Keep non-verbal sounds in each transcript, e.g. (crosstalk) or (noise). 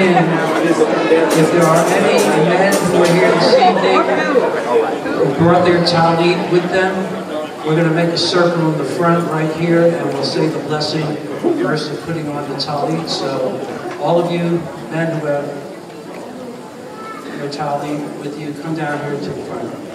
if there are any men who are here this evening who brought their talit with them, we're going to make a circle in the front right here, and we'll say the blessing first of putting on the talit. So all of you men who have your talit with you, come down here to the front.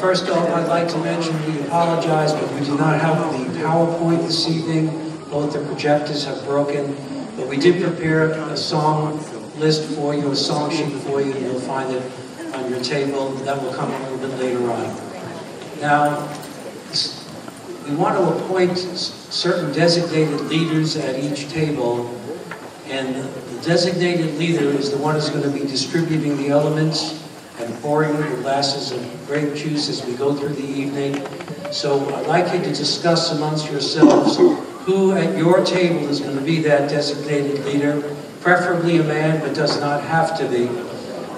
First off, I'd like to mention we apologize, but we do not have the PowerPoint this evening. Both the projectors have broken, but we did prepare a song list for you, a song sheet for you. You'll find it on your table. That will come a little bit later on. Now, we want to appoint certain designated leaders at each table, and the designated leader is the one who's going to be distributing the elements and pouring the glasses of grape juice as we go through the evening. So I'd like you to discuss amongst yourselves who at your table is going to be that designated leader, preferably a man, but does not have to be.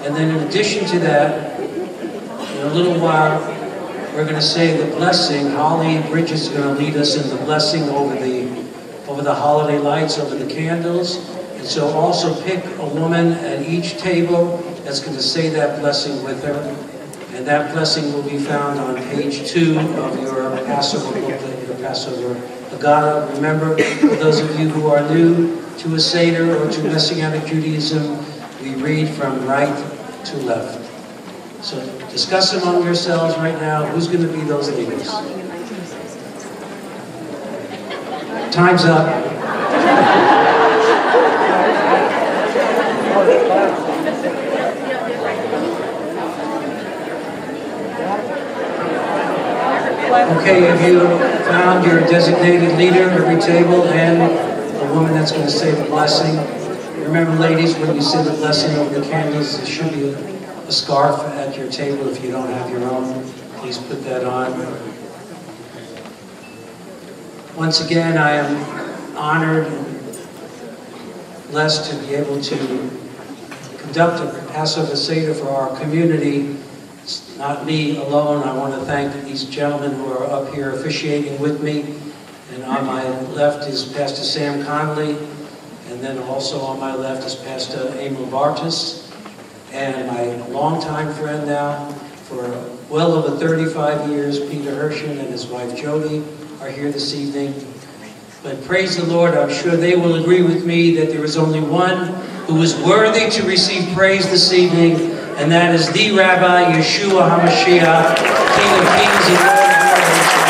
And then in addition to that, in a little while, we're going to say the blessing. Holly Bridges is going to lead us in the blessing over the over the holiday lights, over the candles. And so also pick a woman at each table that's going to say that blessing with her. And that blessing will be found on page two of your Passover booklet, your Passover Haggadah. Remember, for those of you who are new to a Seder or to Messianic Judaism, we read from right to left. So discuss among yourselves right now who's going to be those leaders. Time's up. (laughs) Okay, have you found your designated leader at every table and a woman that's going to say the blessing? Remember, ladies, when you say the blessing over the candles, there should be a, a scarf at your table if you don't have your own. Please put that on. Once again, I am honored and blessed to be able to conduct a Passover Seder for our community not me alone. I want to thank these gentlemen who are up here officiating with me. And on my left is Pastor Sam Conley. And then also on my left is Pastor Emil Bartis. And my longtime friend now, for well over 35 years, Peter Hershen and his wife Jody are here this evening. But praise the Lord, I'm sure they will agree with me that there is only one who is worthy to receive praise this evening, and that is the Rabbi Yeshua HaMashiach, King of Kings and Lord of Lords.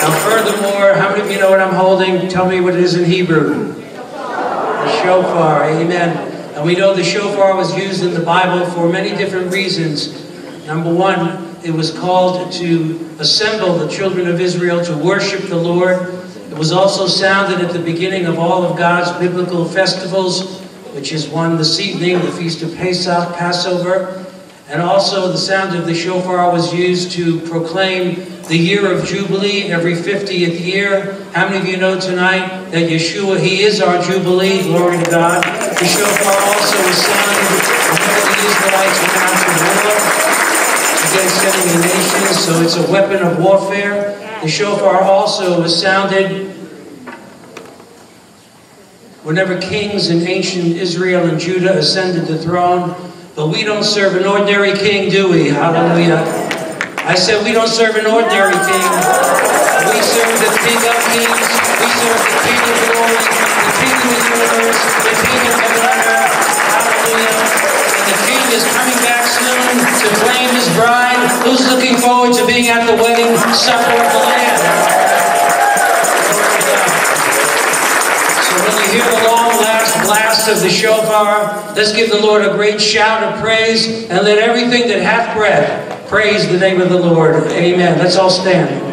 Now furthermore, how many of you know what I'm holding? Tell me what it is in Hebrew. The shofar, amen. And we know the shofar was used in the Bible for many different reasons. Number one, it was called to assemble the children of Israel to worship the Lord. Was also sounded at the beginning of all of God's biblical festivals, which is one this evening, the Feast of Pesach, Passover. And also the sound of the shofar was used to proclaim the year of Jubilee every 50th year. How many of you know tonight that Yeshua, He is our Jubilee? Glory to God. The shofar also was sounded whenever the Israelites went out to war against enemy nations, so it's a weapon of warfare. The shofar also was sounded whenever kings in ancient Israel and Judah ascended the throne. But we don't serve an ordinary king, do we? Hallelujah. I said we don't serve an ordinary king. We serve the King of Kings. We serve the King of Glory, the King of the universe, the King of heaven and earth. Hallelujah. And the King is coming back soon to claim his bride. Who's looking forward to being at the wedding supper of the Lamb? So when you hear the long last blast of the shofar, let's give the Lord a great shout of praise and let everything that hath breath praise the name of the Lord. Amen. Let's all stand.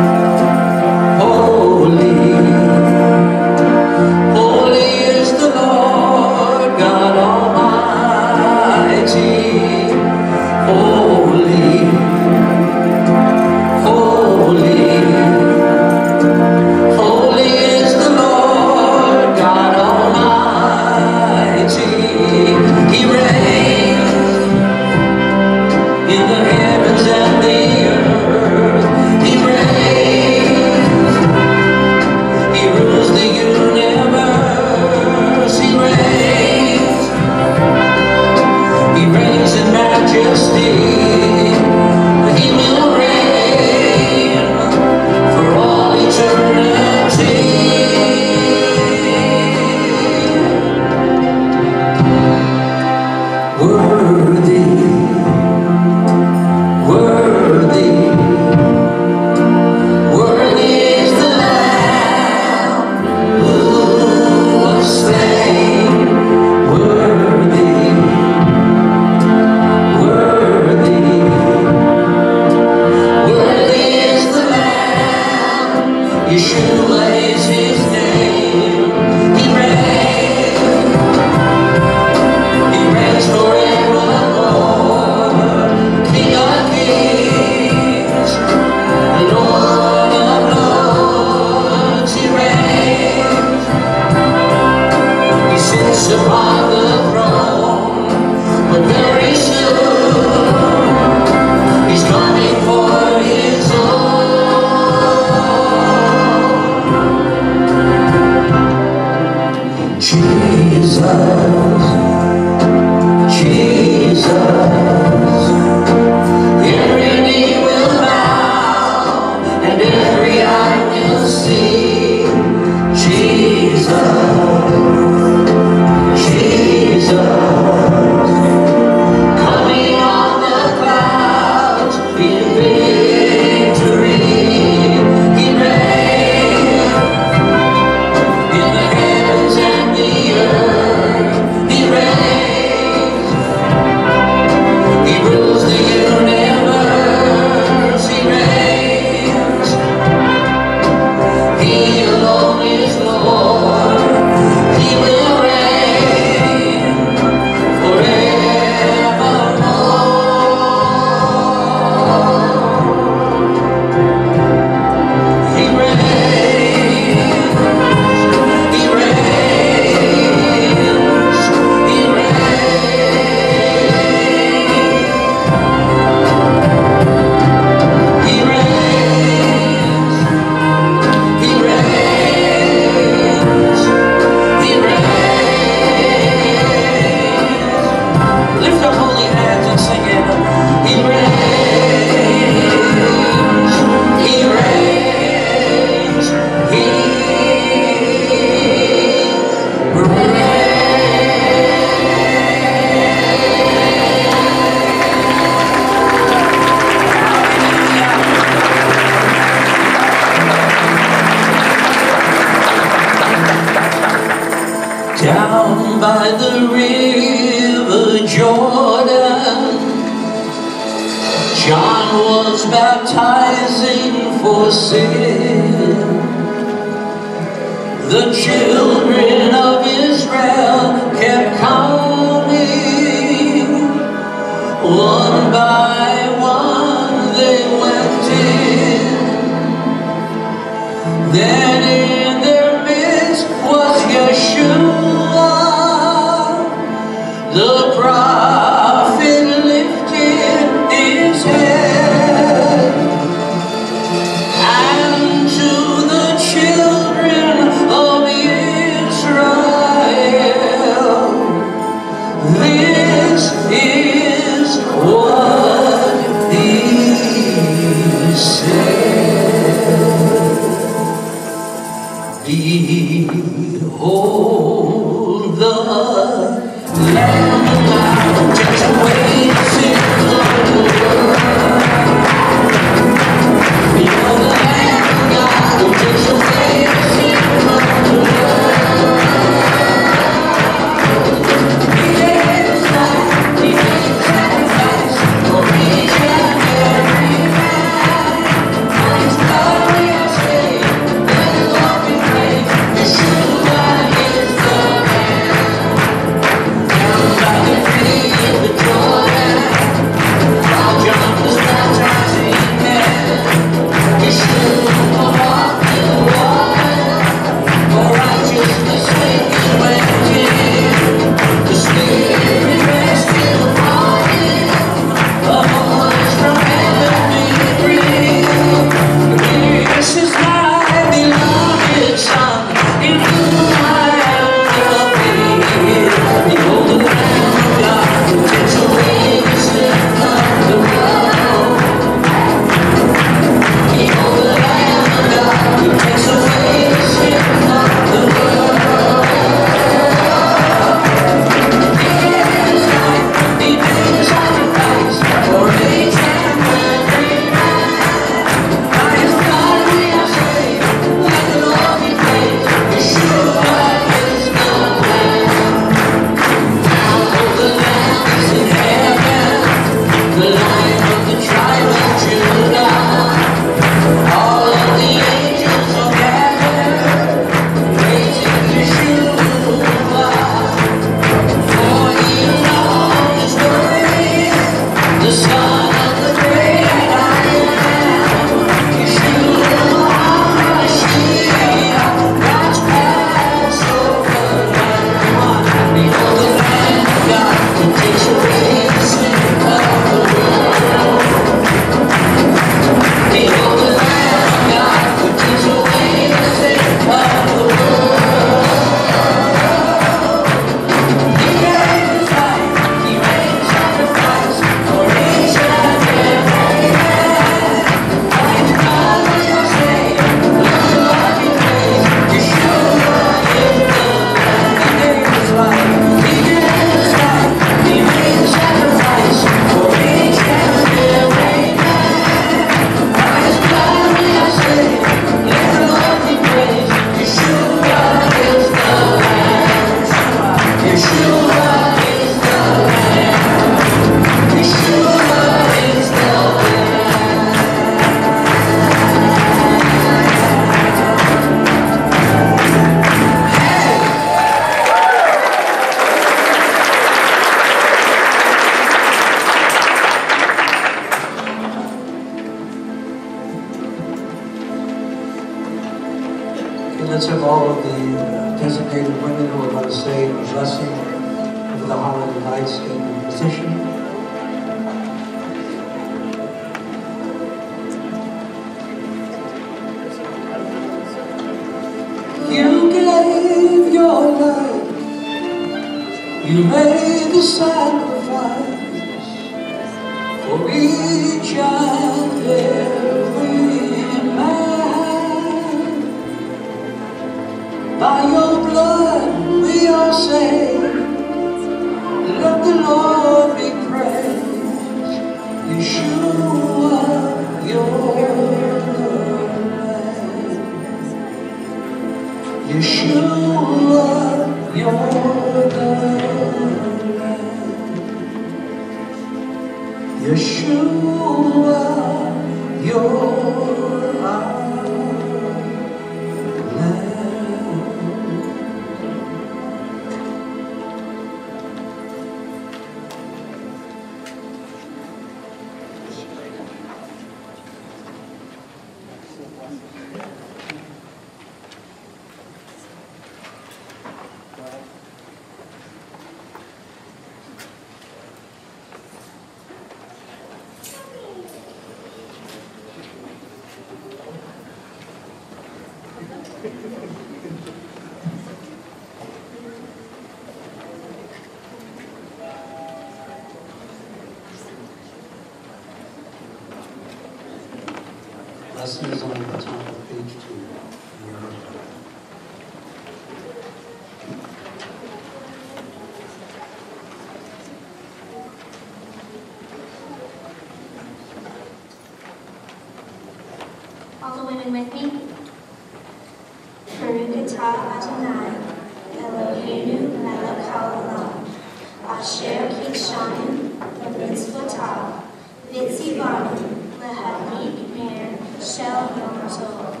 Asher kidshanu b'mitzvotav, v'tzivanu lehadlik ner shel yom tov.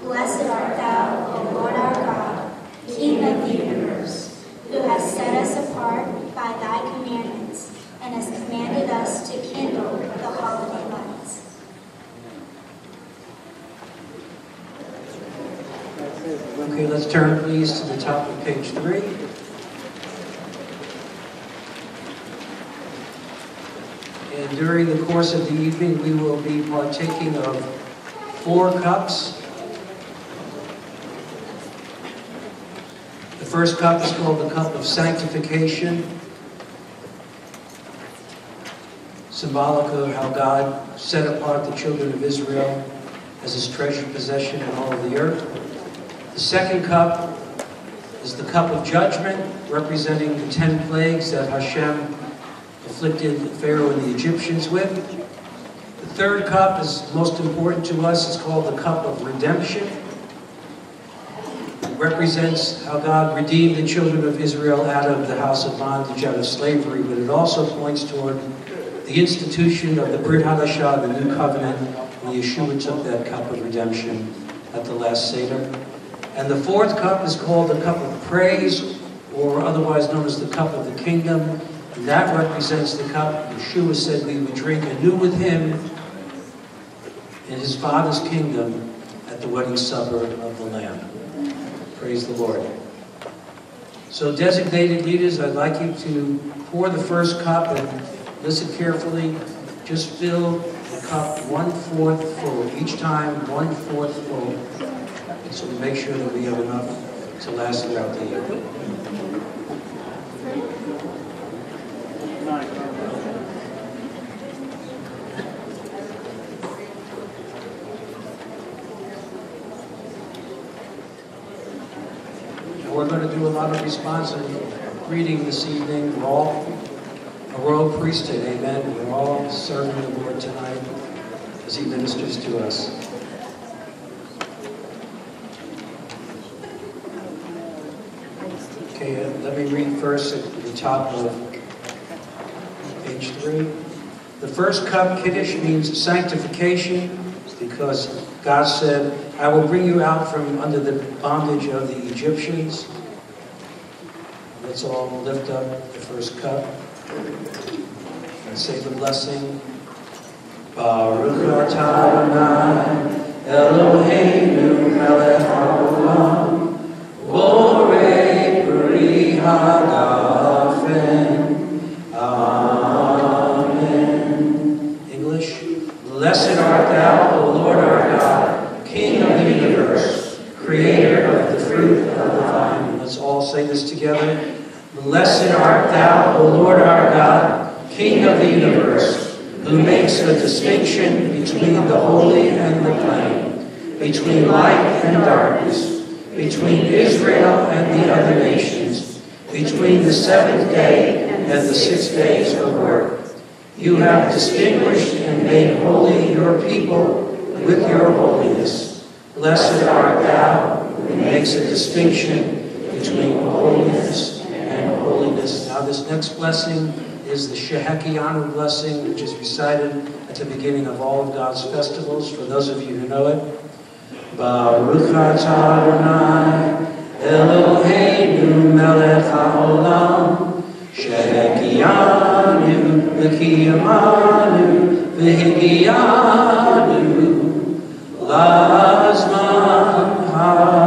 Blessed art thou, O Lord our God, King of the universe, who has set us apart by thy commandments, and has commanded us to kindle the holiday lights. Okay, let's turn please to the top of page three. And during the course of the evening, we will be partaking of four cups. The first cup is called the cup of sanctification, symbolic of how God set apart the children of Israel as his treasured possession in all of the earth. The second cup is the cup of judgment, representing the ten plagues that Hashem afflicted Pharaoh and the Egyptians with. Third cup is most important to us. It's called the cup of redemption. It represents how God redeemed the children of Israel out of the house of bondage, out of slavery, but it also points toward the institution of the Brit Hadashah, the new covenant, when Yeshua took that cup of redemption at the last Seder. And the fourth cup is called the cup of praise, or otherwise known as the cup of the kingdom. And that represents the cup Yeshua said we would drink anew with him in his Father's kingdom at the wedding supper of the Lamb. Praise the Lord. So designated leaders, I'd like you to pour the first cup and listen carefully. Just fill the cup one-fourth full. Each time, one-fourth full. So we make sure that we have enough to last throughout the year. And we're going to do a lot of responsive reading this evening. We're all a royal priesthood, amen. We're all serving the Lord tonight as he ministers to us. Okay, uh, let me read first at the top of page three. The first cup, Kiddush, means sanctification because God said, I will bring you out from under the bondage of the Egyptians. Let's all lift up the first cup and say the blessing. Eloheinu melech haolam Borei hagafen Amen. English. Blessed art thou, O Lord our God, King of the universe, creator of the fruit of the vine. Let's all this together. Blessed art thou, O Lord our God, King of the universe, who makes a distinction between the holy and the plain, between light and darkness, between Israel and the other nations, between the seventh day and the six days of work. You have distinguished and made holy your people with your holiness. Blessed art thou who makes a distinction between holiness and holiness. Now this next blessing is the Shehekianu blessing, which is recited at the beginning of all of God's festivals, for those of you who know it. Baruch Adonai, Eloheinu melech haolam, Shehekianu v'kiyamanu v'higianu lazman hazeh.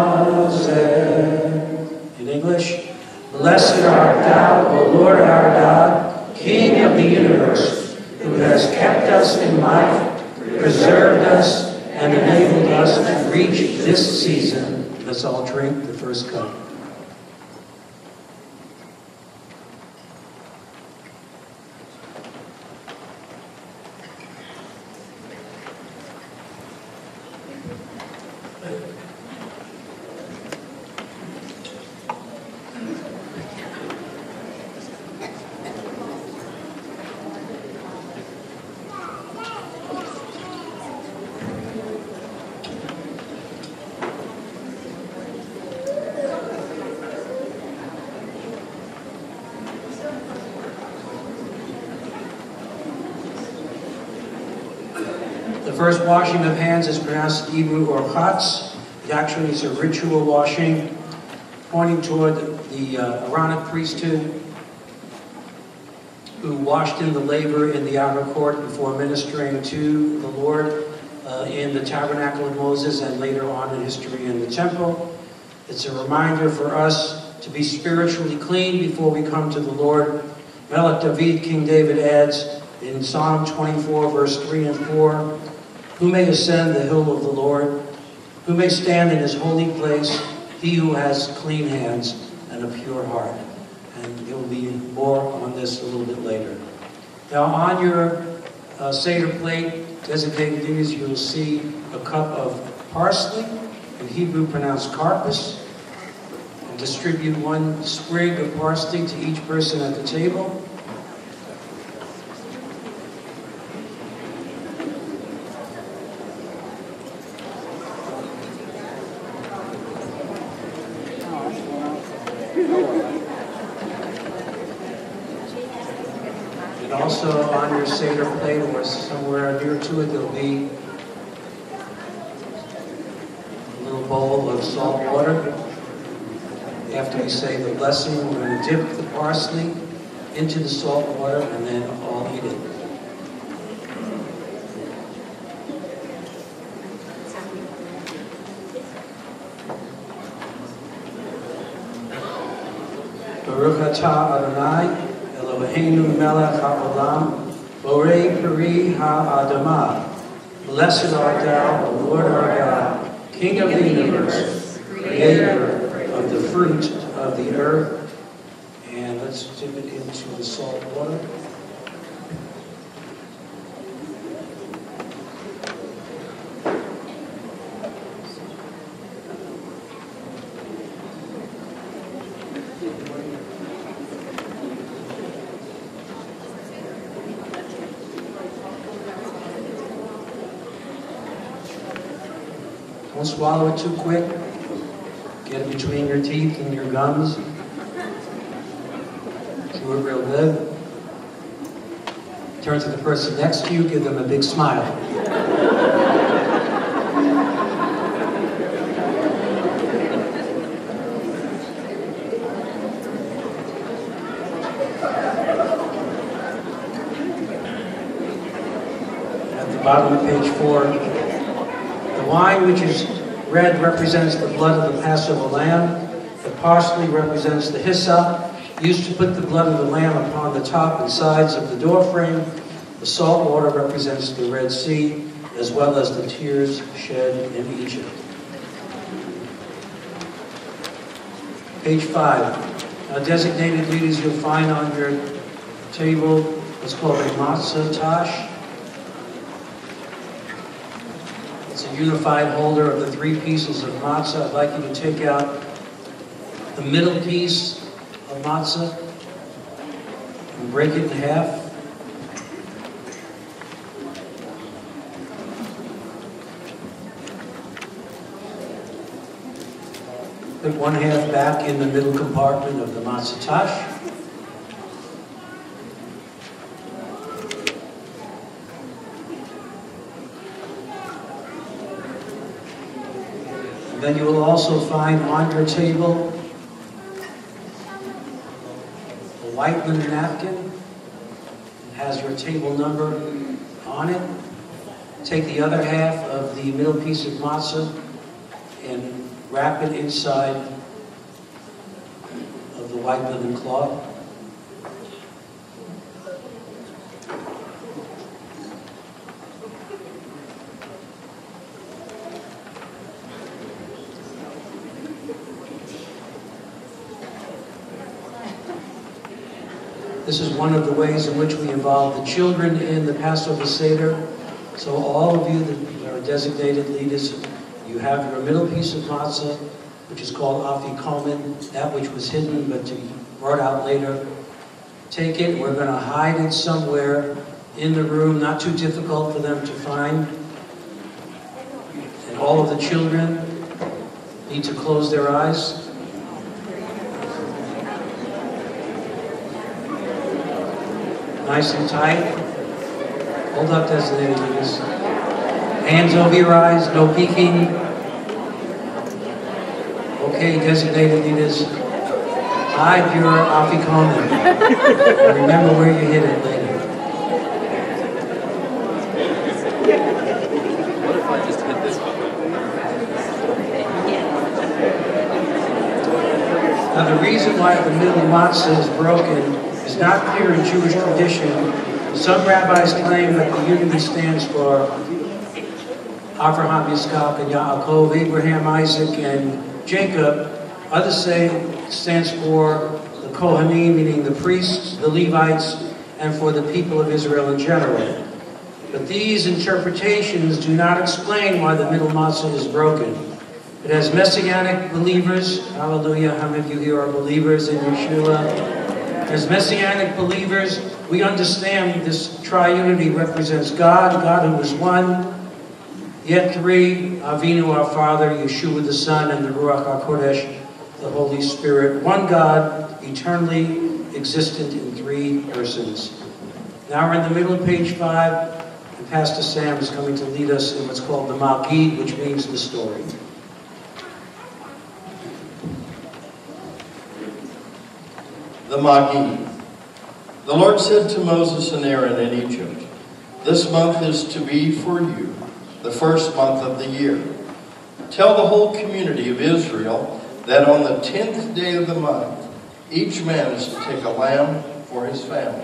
Blessed art thou, O Lord our God, King of the universe, who has kept us in life, preserved us, and enabled us to reach this season. Let's all drink the first cup. The first washing of hands is pronounced Hebrew or Chatz. It actually is a ritual washing pointing toward the uh, Aaronic priesthood who washed in the laver in the outer court before ministering to the Lord uh, in the tabernacle of Moses and later on in history in the temple. It's a reminder for us to be spiritually clean before we come to the Lord. Melech David, King David adds in Psalm 24, verse 3 and 4, Who may ascend the hill of the Lord? Who may stand in his holy place? He who has clean hands and a pure heart. And there will be more on this a little bit later. Now, on your uh, Seder plate, designated these, you'll see a cup of parsley, in Hebrew pronounced karpas. And distribute one sprig of parsley to each person at the table. And also on your Seder plate or somewhere near to it, there'll be a little bowl of salt water. After we say the blessing, we're going to dip the parsley into the salt water and then all eat it. Baruch atah Adonai, Eloheinu melech haolam, borei peri ha'adamah. Blessed art thou, O Lord our God, King of the universe, creator of the fruit of the earth. The salt water. Don't swallow it too quick. Get it between your teeth and your gums. Chew it real good. Turn to the person next to you, give them a big smile. At the bottom of page four, the wine which is red represents the blood of the Passover lamb. The parsley represents the hyssop, used to put the blood of the lamb upon the top and sides of the doorframe. The salt water represents the Red Sea, as well as the tears shed in Egypt. Page five. Now designated duties you'll find on your table what's called a matzah tash. It's a unified holder of the three pieces of matzah. I'd like you to take out the middle piece of matzah and break it in half. Put one half back in the middle compartment of the matzatash. Then you will also find on your table a white linen napkin. It has your table number on it. Take the other half of the middle piece of matzah wrap it inside of the white linen cloth. This is one of the ways in which we involve the children in the Passover Seder. So all of you that are designated leaders, you have your middle piece of matzah, which is called afikomen, that which was hidden but to be brought out later. Take it, we're going to hide it somewhere in the room, not too difficult for them to find. And all of the children need to close their eyes. Nice and tight. Hold up, designated leaders. Hands over your eyes, no peeking. Okay, designated leaders. Hide your afikomen. Remember where you hid it later. What if I just hit this button? Now, the reason why the middle matzah is broken is not clear in Jewish tradition. Some rabbis claim that the unity stands for Abraham, Yitzchak, and Yaakov, Abraham, Isaac, and Jacob. Others say stands for the Kohanim, meaning the priests, the Levites, and for the people of Israel in general. But these interpretations do not explain why the middle matzah is broken. It has messianic believers. Hallelujah. How many of you here are believers in Yeshua? As messianic believers, we understand this triunity represents God, God who is one, yet three, Avinu our Father, Yeshua the Son, and the Ruach HaKodesh, the Holy Spirit. One God, eternally existent in three persons. Now we're in the middle of page five, and Pastor Sam is coming to lead us in what's called the Magid, which means the story. the Magi. The Lord said to Moses and Aaron in Egypt, This month is to be for you the first month of the year. Tell the whole community of Israel that on the tenth day of the month, each man is to take a lamb for his family,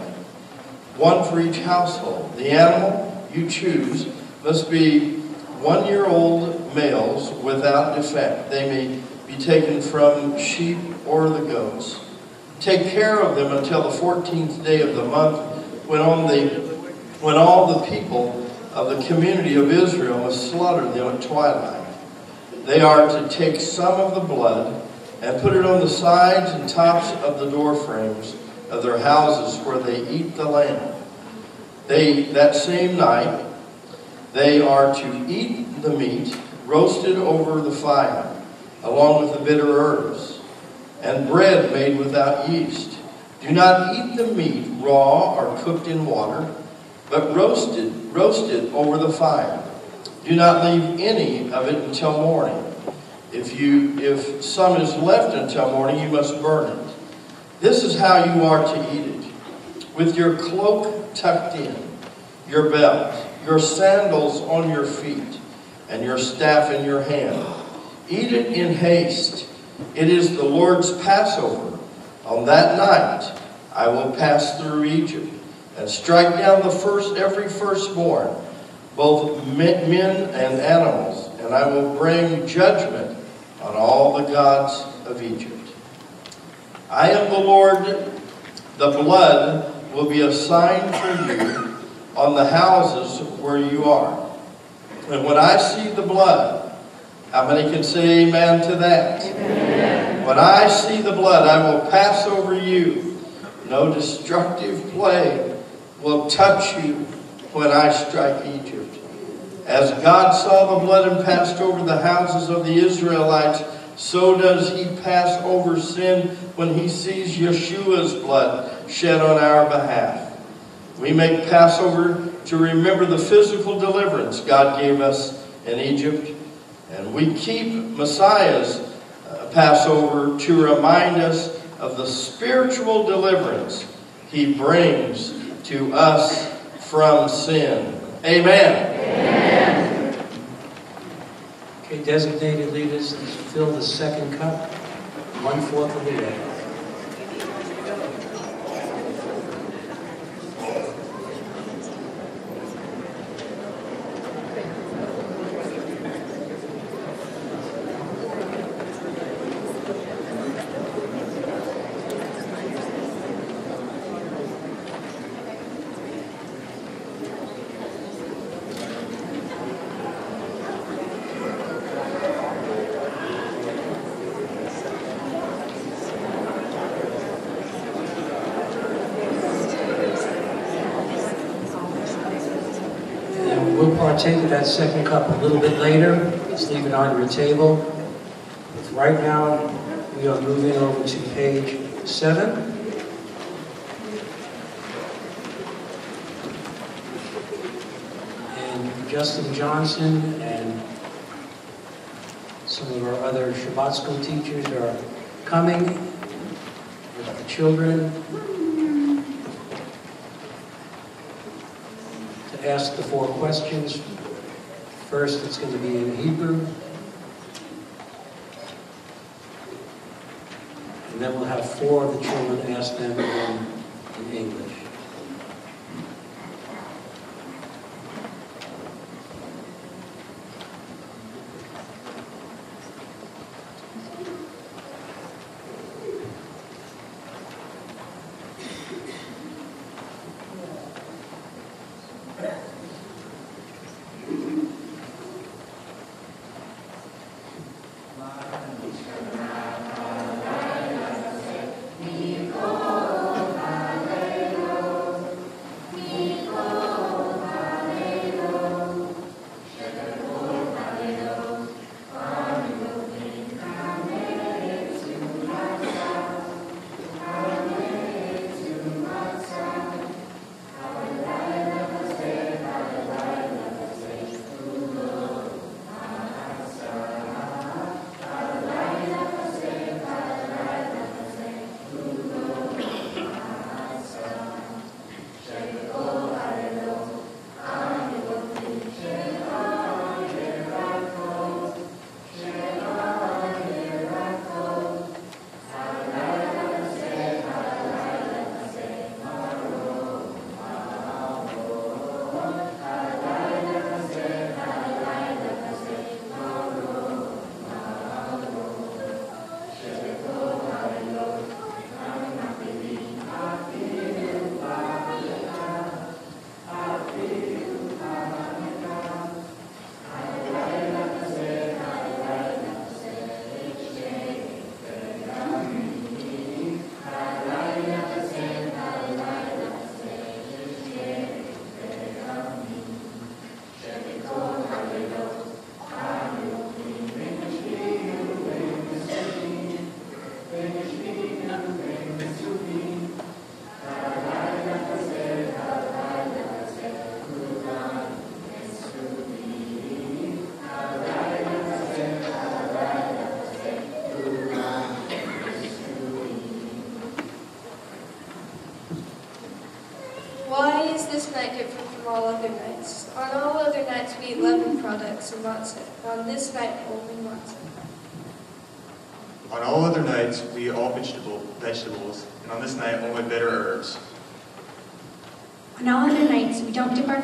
one for each household. The animal you choose must be one year old males without defect. They may be taken from sheep or the goats. Take care of them until the 14th day of the month, when, on the, when all the people of the community of Israel must slaughter them at twilight. They are to take some of the blood and put it on the sides and tops of the door frames of their houses where they eat the lamb. They, that same night, they are to eat the meat roasted over the fire, along with the bitter herbs and bread made without yeast. Do not eat the meat raw or cooked in water, but roasted, roasted over the fire. Do not leave any of it until morning. If you if some is left until morning, you must burn it. This is how you are to eat it. With your cloak tucked in, your belt, your sandals on your feet, and your staff in your hand. Eat it in haste. It is the Lord's Passover. On that night, I will pass through Egypt and strike down the first, every firstborn, both men and animals, and I will bring judgment on all the gods of Egypt. I am the Lord. The blood will be a sign for you on the houses where you are. And when I see the blood, how many can say amen to that? Amen. When I see the blood, I will pass over you. No destructive plague will touch you when I strike Egypt. As God saw the blood and passed over the houses of the Israelites, so does he pass over sin when he sees Yeshua's blood shed on our behalf. We make Passover to remember the physical deliverance God gave us in Egypt And we keep Messiah's uh, Passover to remind us of the spiritual deliverance he brings to us from sin. Amen. Okay, designated leaders, fill the second cup, one-fourth of the way. And we'll partake of that second cup a little bit later. Just leave it on your table. But Right now, we are moving over to page seven. And Justin Johnson and some of our other Shabbat school teachers are coming with the children ask the four questions. First, it's going to be in Hebrew. And then we'll have four of the children ask them in, in English.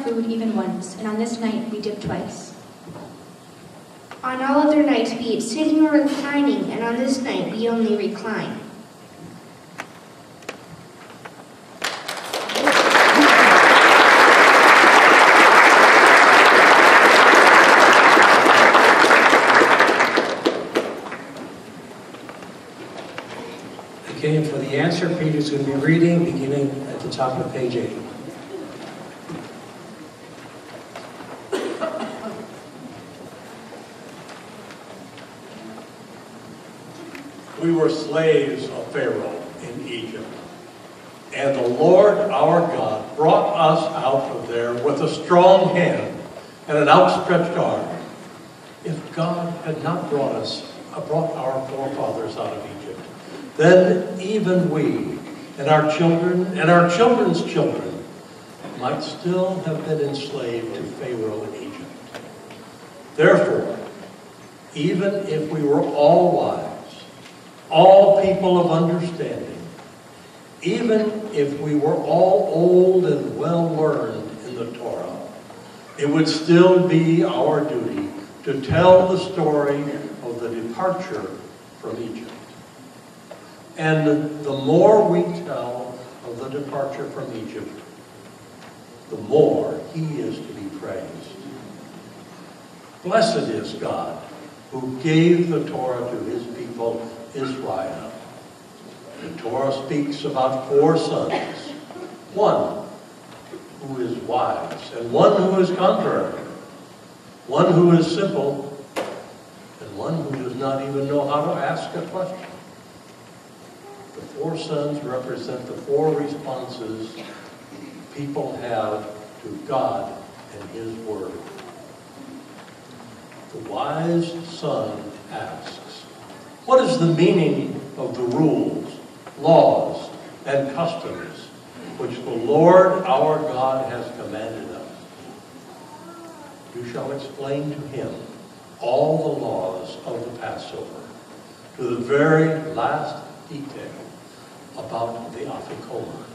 Food even once, and on this night, we dip twice. On all other nights we eat sitting or reclining, and on this night we only recline. Okay, and for the answer, Peter's going to be reading, beginning at the top of page eight. We were slaves of Pharaoh in Egypt. And the Lord our God brought us out of there with a strong hand and an outstretched arm. If God had not brought us, uh, brought our forefathers out of Egypt, then even we and our children and our children's children might still have been enslaved to Pharaoh in Egypt. Therefore, even if we were all wise, all people of understanding, even if we were all old and well learned in the Torah, it would still be our duty to tell the story of the departure from Egypt. And the more we tell of the departure from Egypt, the more he is to be praised. Blessed is God who gave the Torah to his people Israel. The Torah speaks about four sons. One who is wise, and one who is contrary. One who is simple, and one who does not even know how to ask a question. The four sons represent the four responses people have to God and His Word. The wise son asks, What is the meaning of the rules, laws, and customs which the Lord our God has commanded us? You shall explain to him all the laws of the Passover, to the very last detail about the Afikoman.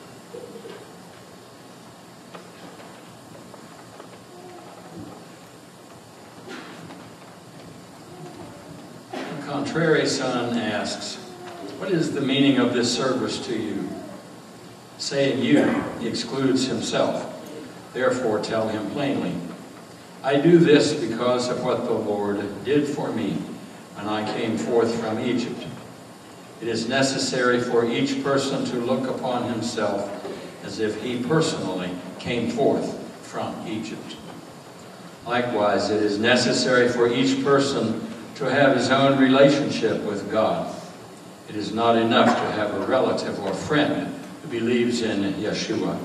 Contrary son asks, What is the meaning of this service to you? Saying you, excludes himself. Therefore tell him plainly, I do this because of what the Lord did for me when I came forth from Egypt. It is necessary for each person to look upon himself as if he personally came forth from Egypt. Likewise, it is necessary for each person to have his own relationship with God. It is not enough to have a relative or friend who believes in Yeshua,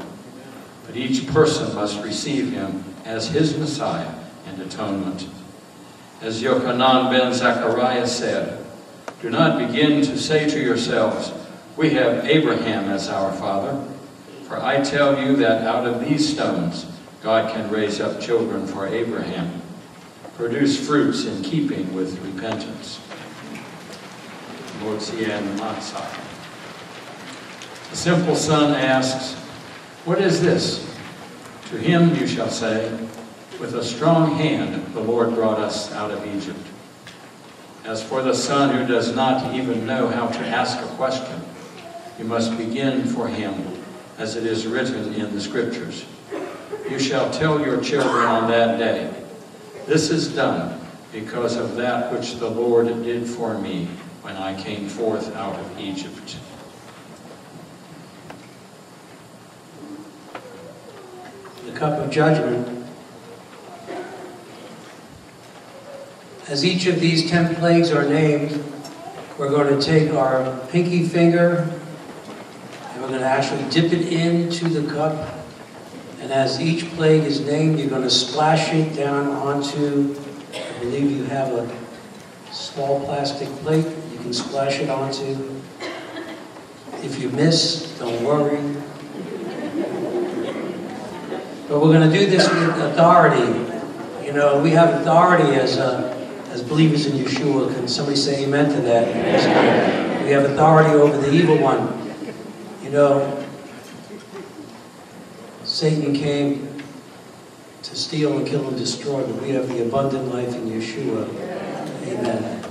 but each person must receive him as his Messiah and atonement. As Yochanan ben Zechariah said, Do not begin to say to yourselves, We have Abraham as our father. For I tell you that out of these stones God can raise up children for Abraham, produce fruits in keeping with repentance. The simple son asks, What is this? To him you shall say, With a strong hand the Lord brought us out of Egypt. As for the son who does not even know how to ask a question, you must begin for him as it is written in the Scriptures. You shall tell your children on that day, This is done because of that which the Lord did for me when I came forth out of Egypt. the cup of judgment. As each of these ten plagues are named, we're going to take our pinky finger and we're going to actually dip it into the cup. And as each plague is named, you're going to splash it down onto, I believe you have a small plastic plate you can splash it onto. If you miss, don't worry. But we're going to do this with authority. You know, we have authority as uh, as believers in Yeshua. Can somebody say amen to that? We have authority over the evil one. You know, Satan came to steal and kill and destroy, but we have the abundant life in Yeshua. Amen.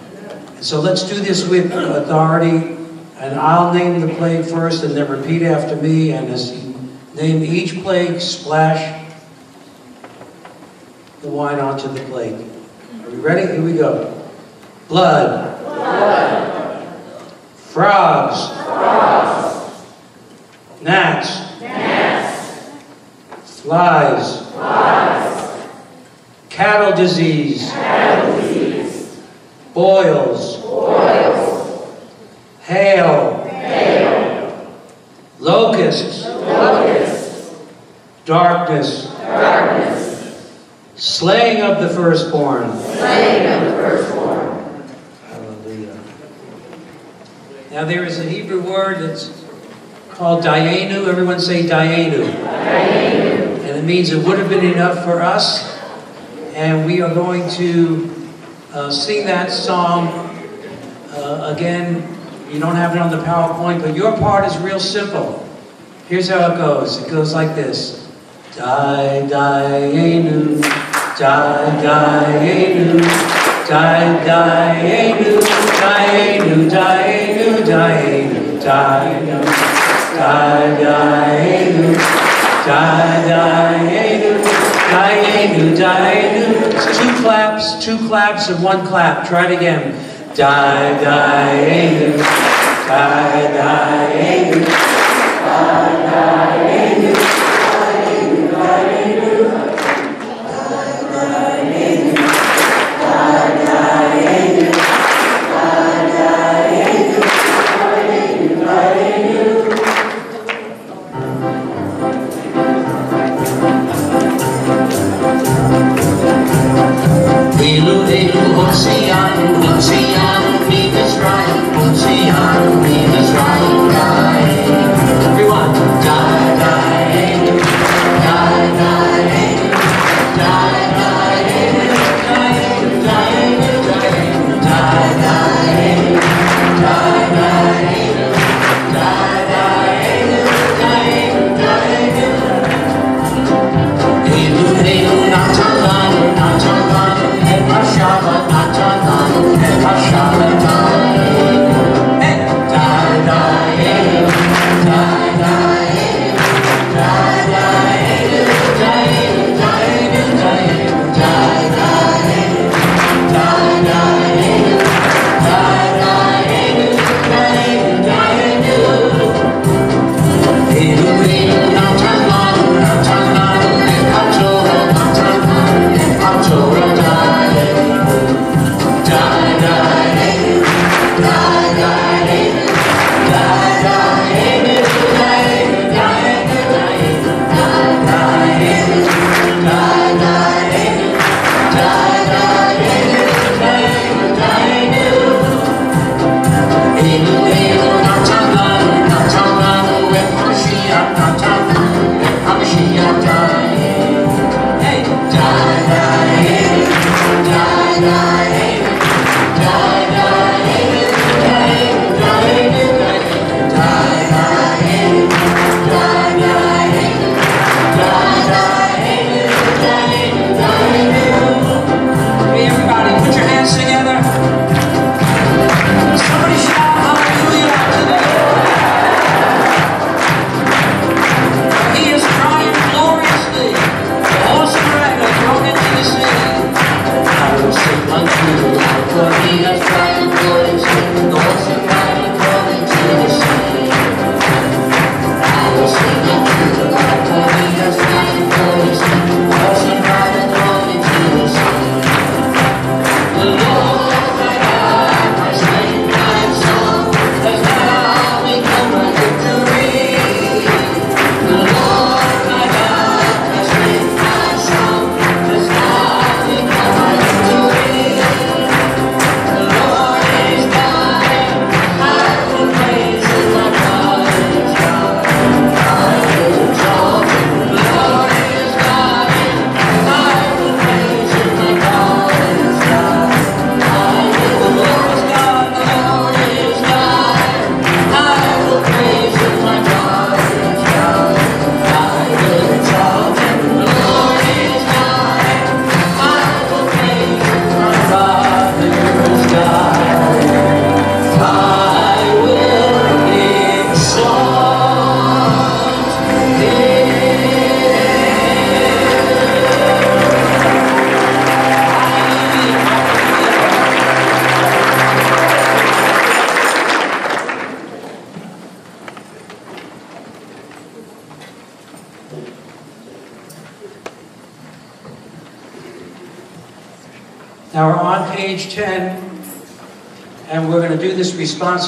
And so let's do this with authority. And I'll name the plague first and then repeat after me. And as you name each plague, splash the wine onto the plate. Are we ready? Here we go. Blood. Blood. Frogs. Frogs. Gnats. Lies. Cattle disease. Cattle disease. Boils. Boils. Hail. Hail. Locusts. Locusts. Darkness. Darkness. Slaying of the firstborn. Slaying of the firstborn. Now there is a Hebrew word that's called dayenu. Everyone say dayenu and it means it would have been enough for us. And we are going to uh, sing that song uh, again. You don't have it on the PowerPoint, but your part is real simple. Here's how it goes. It goes like this. Die, die, enu. Die, die, enu. Die, die, enu. Die, enu, die, enu, die, enu, die, enu. Die, die, enu. Two claps, two claps, and one clap. Try it again. Die, die, ayu. Die, die, ayu. Oceano, oceano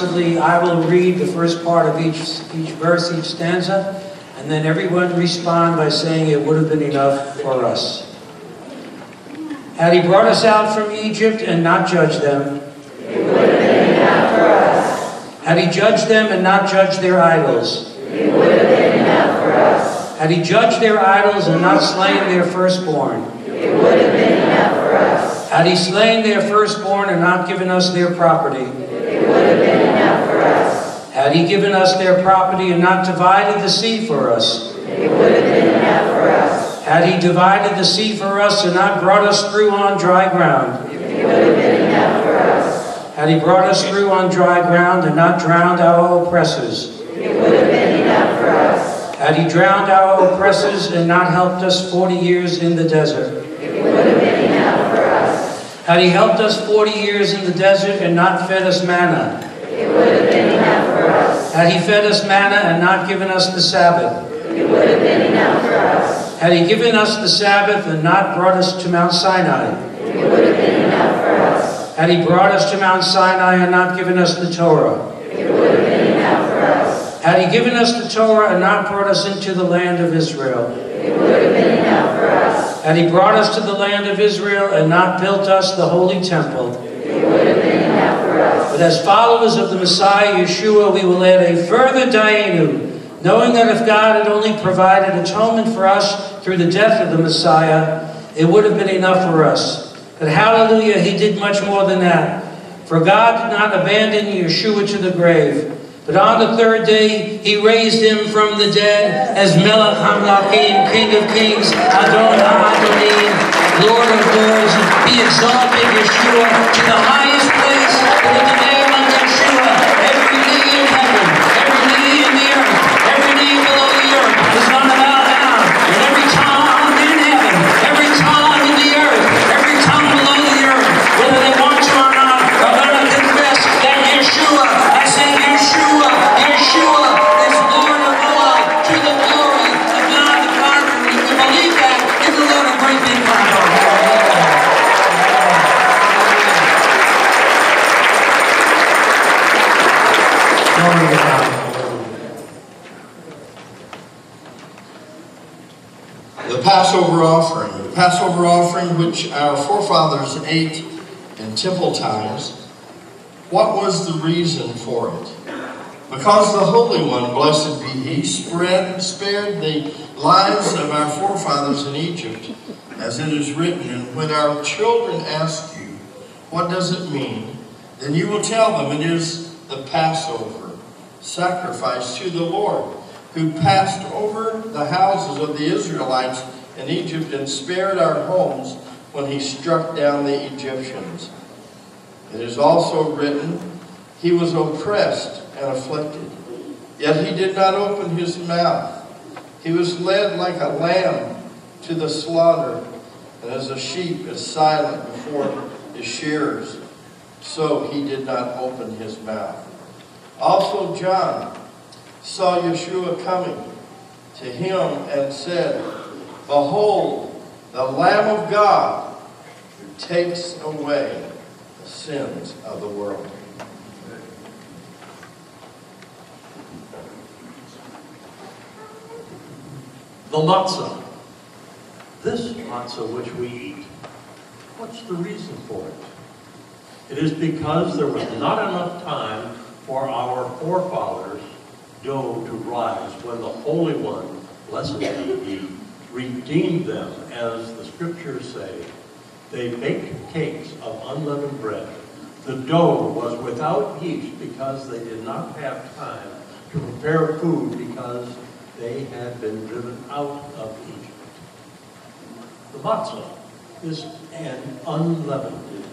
responsibly, I will read the first part of each, each verse, each stanza, and then everyone respond by saying it would have been enough for us. Had he brought us out from Egypt and not judged them, it would have been enough for us. Had he judged them and not judged their idols, it would have been enough for us. Had he judged their idols and not slain their firstborn, it would have been enough for us. Had he slain their firstborn and not given us their property, had he given us their property and not divided the sea for us, it would have been enough for us. had he divided the sea for us and not brought us through on dry ground, it would have been enough for us. had he brought us through on dry ground and not drowned our oppressors, it would have been enough for us. had he drowned our oppressors and not helped us forty years in the desert, it would have been enough for us. had he helped us forty years in the desert and not fed us manna, had he fed us manna and not given us the Sabbath, it would have been enough for us. had he given us the Sabbath and not brought us to Mount Sinai, it would have been enough for us. had he brought us to Mount Sinai and not given us the Torah, it would have been enough for us. had he given us the Torah and not brought us into the land of Israel, it would have been enough for us. had he brought us to the land of Israel and not built us the holy temple, but as followers of the Messiah Yeshua, we will add a further Dayenu, knowing that if God had only provided atonement for us through the death of the Messiah, it would have been enough for us. But hallelujah, he did much more than that. For God did not abandon Yeshua to the grave, but on the third day he raised him from the dead as Melech HaMelachim, King of Kings, Adon HaAdonim, Lord of Lords. He exalted Yeshua to the highest place, Offering. The Passover offering which our forefathers ate in temple times. What was the reason for it? Because the Holy One, blessed be He, spread, spared the lives of our forefathers in Egypt, as it is written, and when our children ask you, what does it mean? Then you will tell them it is the Passover, sacrifice to the Lord, who passed over the houses of the Israelites in Egypt and spared our homes when he struck down the Egyptians. It is also written, He was oppressed and afflicted, yet he did not open his mouth. He was led like a lamb to the slaughter, and as a sheep is silent before his shearers, so he did not open his mouth. Also John saw Yeshua coming to him and said, Behold, the Lamb of God who takes away the sins of the world. The matzah. This matzah which we eat, what's the reason for it? It is because there was not enough time for our forefathers' dough to rise when the Holy One, blessed be redeemed them, as the scriptures say. They baked cakes of unleavened bread. The dough was without yeast because they did not have time to prepare food because they had been driven out of Egypt. The matzah is an unleavened.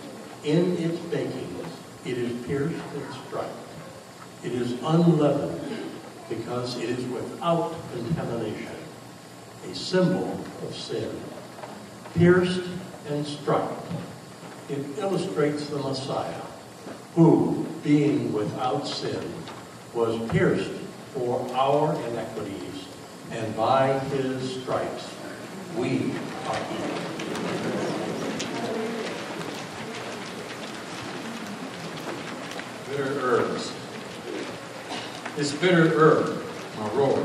In its baking, it is pierced and striped. It is unleavened because it is without contamination, a symbol of sin. Pierced and struck, It illustrates the Messiah, who, being without sin, was pierced for our inequities, and by his stripes we are healed. bitter herbs. This bitter herb, maror,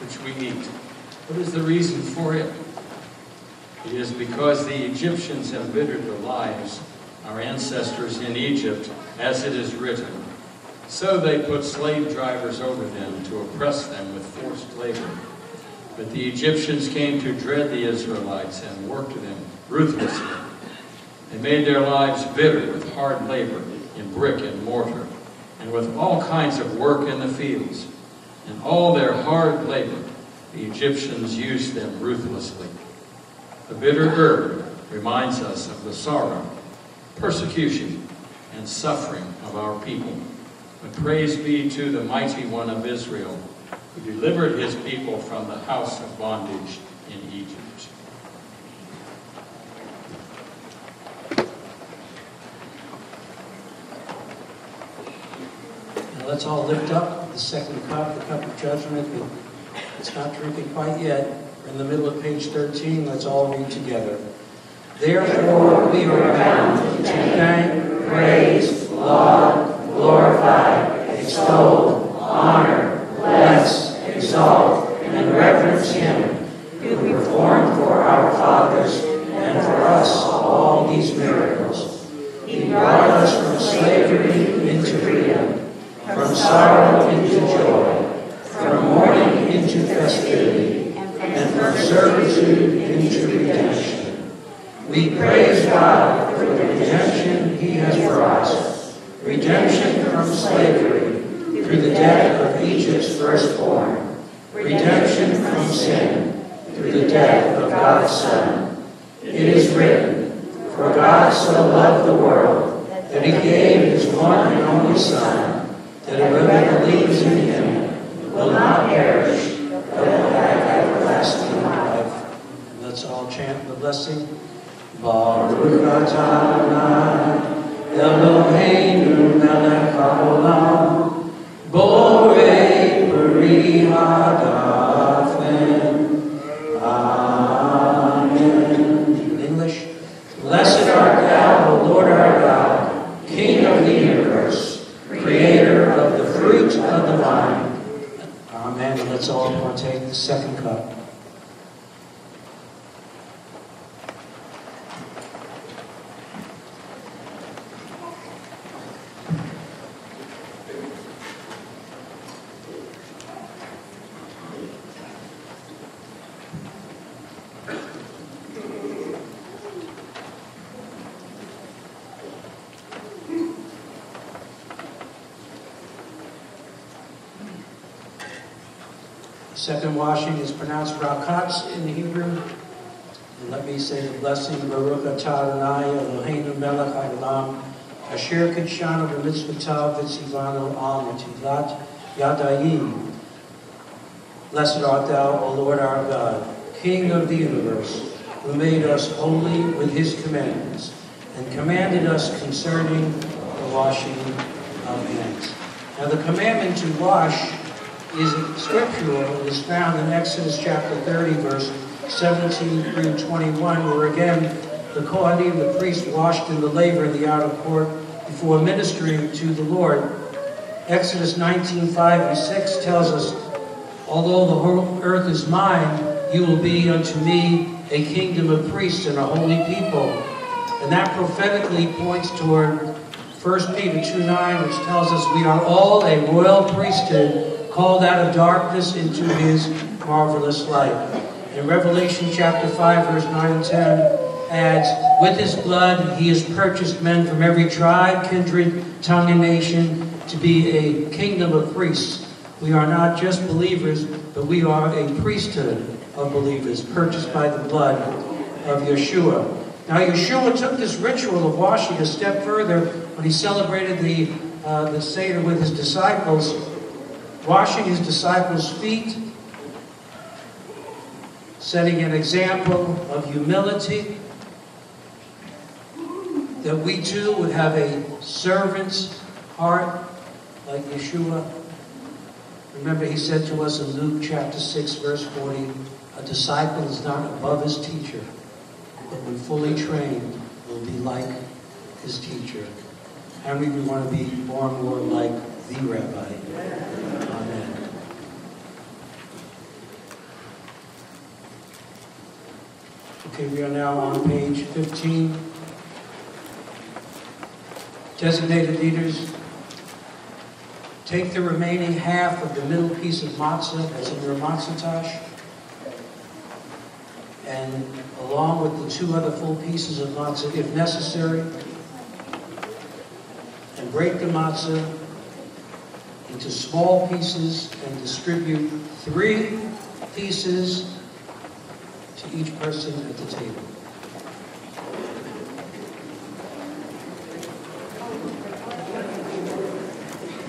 which we eat, what is the reason for it? It is because the Egyptians have embittered the lives our ancestors in Egypt, as it is written. So they put slave drivers over them to oppress them with forced labor. But the Egyptians came to dread the Israelites and worked them ruthlessly. They made their lives bitter with hard labor in brick and mortar, and with all kinds of work in the fields. In all their hard labor, the Egyptians used them ruthlessly. The bitter herb reminds us of the sorrow, persecution, and suffering of our people. But praise be to the mighty one of Israel, who delivered his people from the house of bondage in Egypt. Now let's all lift up the second cup, the cup of judgment. It's not drinking quite yet. We're in the middle of page 13. Let's all read together. Therefore, we are bound to thank, praise, laud, glorify, extol, honor, bless, exalt, and reverence Him who performed for our fathers and for us all these miracles. He brought us from slavery into freedom, from sorrow into joy, from mourning festivity, and from servitude into redemption. We praise God for the redemption He has brought us, redemption from slavery through the death of Egypt's firstborn, redemption from sin through the death of God's Son. It is written, For God so loved the world that He gave His one and only Son, that whoever believes in Him will not perish, but will have everlasting. Let's all chant the blessing. Baruch Adonai, Eloheinu melech haolam, borei peri hagafen. Amen. In English, Blessed art thou, O Lord our God, King of the universe, creator of the fruit of the vine. Amen. Let's all partake the second cup. Second washing is pronounced rakatz in Hebrew. And let me say the blessing, Baruch atah Adonai Eloheinu melech haolam, asher kidshanu b'mitzvotav v'tzivanu al netilat yadayim. Blessed art thou, O Lord our God, King of the universe, who made us holy with his commandments, and commanded us concerning the washing of hands. Now the commandment to wash is scriptural. is found in Exodus chapter 30, verse 17 through 21, where again the Kohanim, the priest, washed in the laver in the outer court before ministering to the Lord. Exodus 19, 5 and 6 tells us, Although the whole earth is mine, you will be unto me a kingdom of priests and a holy people. And that prophetically points toward 1 Peter 2, 9, which tells us we are all a royal priesthood called out of darkness into his marvelous light. In Revelation chapter 5, verse 9 and 10 adds, With his blood he has purchased men from every tribe, kindred, tongue, and nation to be a kingdom of priests. We are not just believers, but we are a priesthood of believers, purchased by the blood of Yeshua. Now, Yeshua took this ritual of washing a step further when he celebrated the, uh, the Seder with his disciples washing his disciples' feet, setting an example of humility, that we too would have a servant's heart like Yeshua. Remember, he said to us in Luke chapter 6, verse 40, a disciple is not above his teacher, but when fully trained, will be like his teacher. And we want to be more and more like the rabbi. Amen. Okay, we are now on page 15. Designated leaders, take the remaining half of the middle piece of matzah that's in your matzah tash, and along with the two other full pieces of matzah, if necessary, and break the matzah into small pieces and distribute three pieces each person at the table.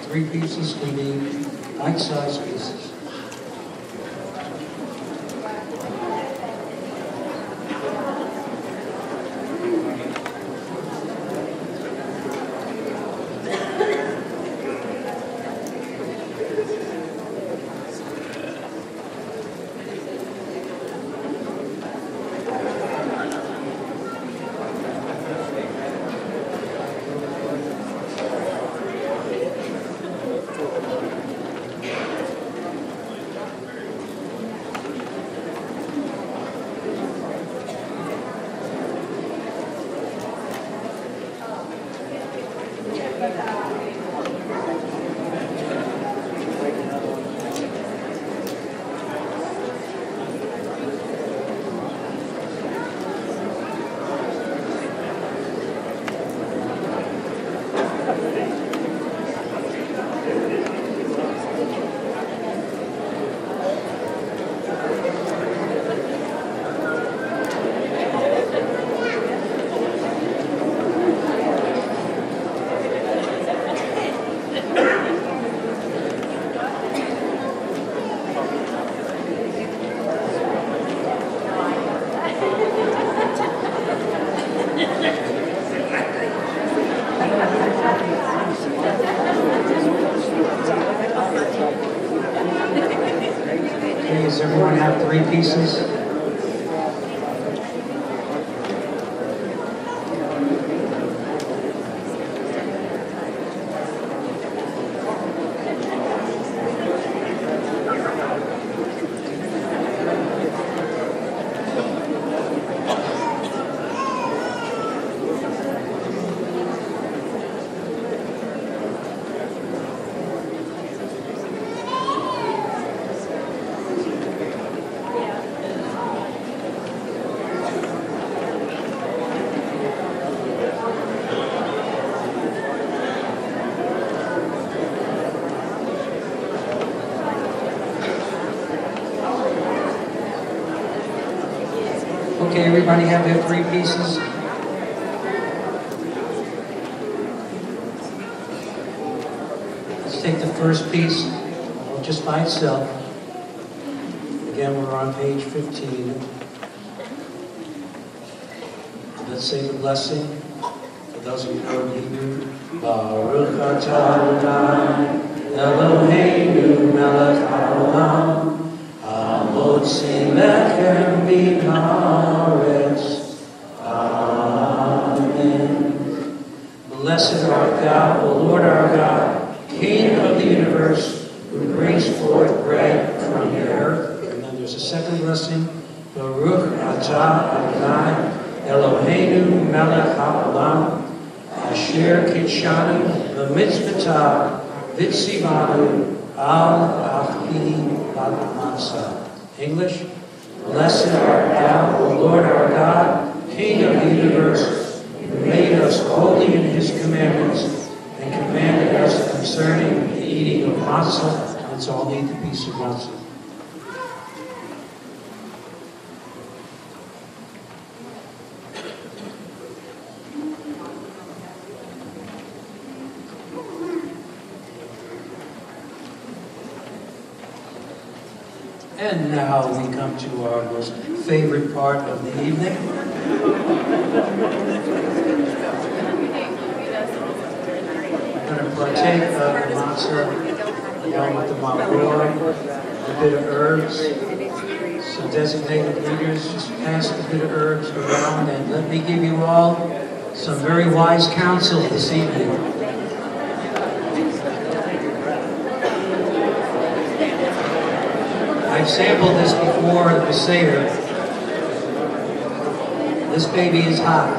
Three pieces can be bite-sized pieces. Okay, everybody have their three pieces? Let's take the first piece, just by itself. Again, we're on page 15. Let's say the blessing. And now we come to our most favorite part of the evening. We're going to partake of the matzah along with the maror, a bit of herbs. Some designated leaders just pass the bit of herbs around and let me give you all some very wise counsel this evening. I've sampled this before the Seder. This baby is hot.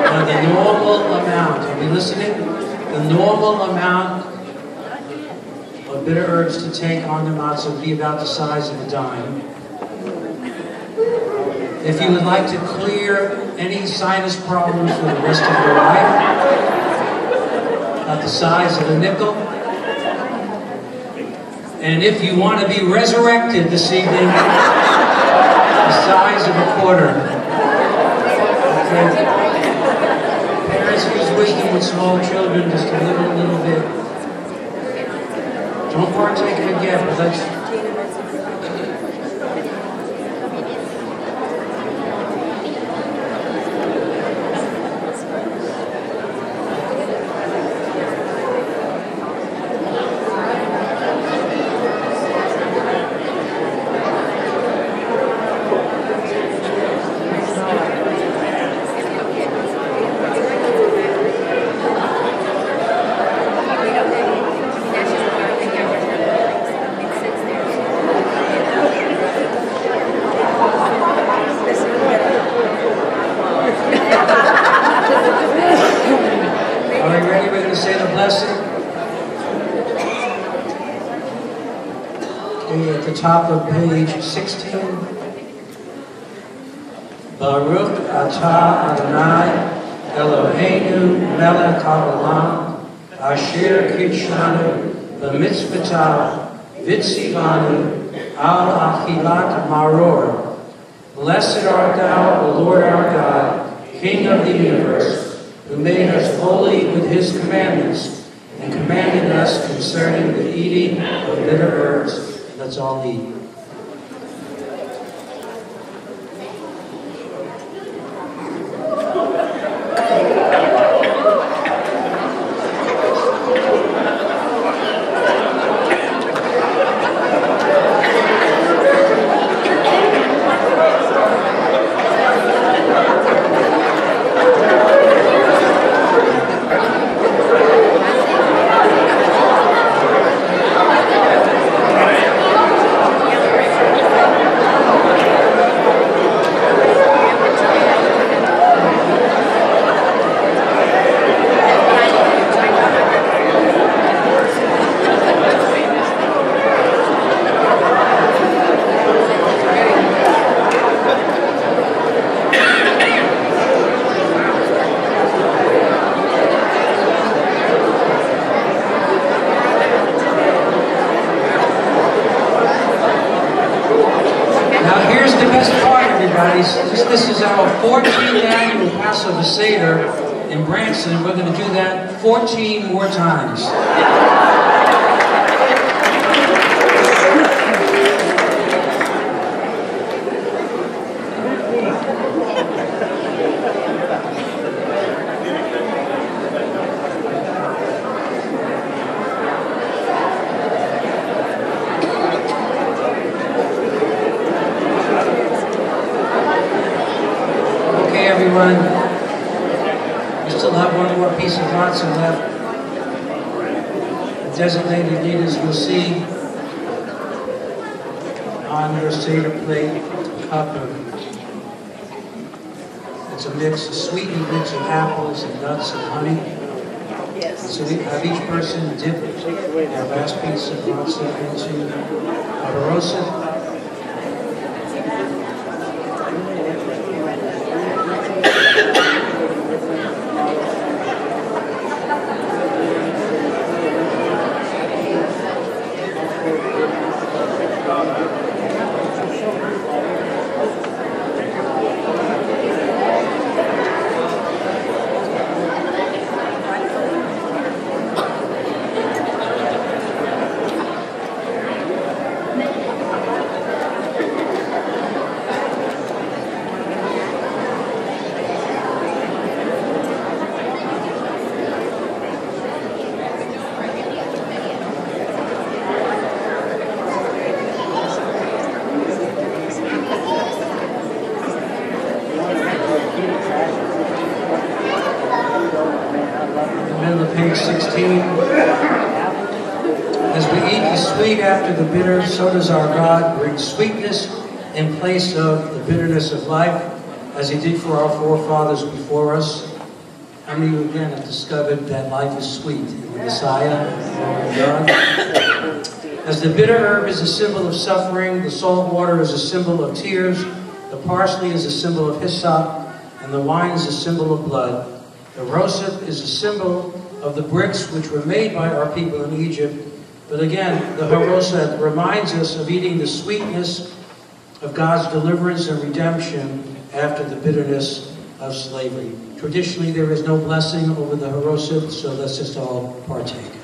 Now, the normal amount, are we listening? The normal amount of bitter herbs to take on the matzah would be about the size of a dime. If you would like to clear any sinus problems for the rest of your life, about the size of a nickel. And if you want to be resurrected this evening, the size of a quarter. Okay. Parents, use wisdom with small children, just a little, little bit. Don't partake of yet, but let's everyone. We still have one more piece of matzah left. The designated leaders will see on your Seder plate cup of, it's a mix, a sweetened mix of apples and nuts and honey. So we have each person dip their last piece of matzah into a haroseth. the middle of page 16. As we eat the sweet after the bitter, so does our God bring sweetness in place of the bitterness of life. as he did for our forefathers before us? How many of you again have discovered that life is sweet in the Messiah, in God? As the bitter herb is a symbol of suffering, the salt water is a symbol of tears, the parsley is a symbol of hyssop, and the wine is a symbol of blood. The haroseth is a symbol of the bricks which were made by our people in Egypt. But again, the haroseth reminds us of eating the sweetness of God's deliverance and redemption after the bitterness of slavery. Traditionally, there is no blessing over the haroseth, so let's just all partake.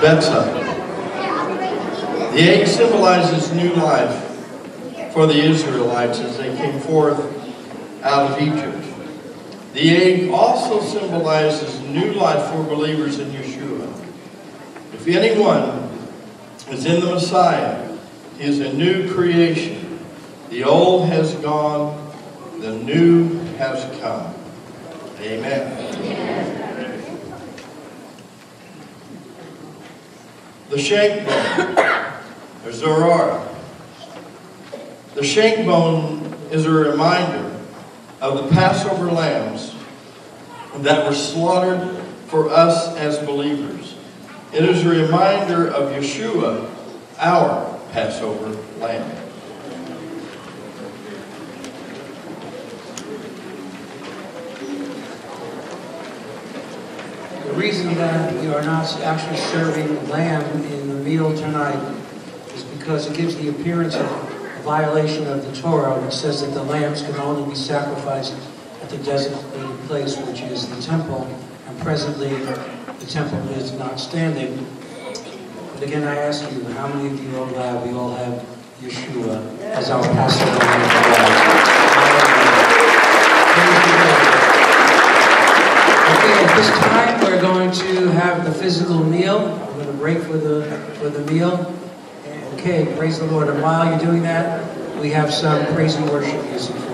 Betzah. The egg symbolizes new life for the Israelites as they came forth out of Egypt. The egg also symbolizes new life for believers in Yeshua. If anyone is in the Messiah, he is a new creation. The old has gone, the new has come. Amen. The shank bone, or Zeroa. The shank bone is a reminder of the Passover lambs that were slaughtered for us as believers. It is a reminder of Yeshua, our Passover lamb. The reason that we are not actually serving lamb in the meal tonight is because it gives the appearance of violation of the Torah, which says that the lambs can only be sacrificed at the designated place, which is the temple, and presently the temple is not standing. But again, I ask you, how many of you all have, we all have Yeshua as our Passover. Okay, at this time, we're going to have the physical meal. We're going to break for the, for the meal. Okay, praise the Lord. And while you're doing that, we have some praise and worship music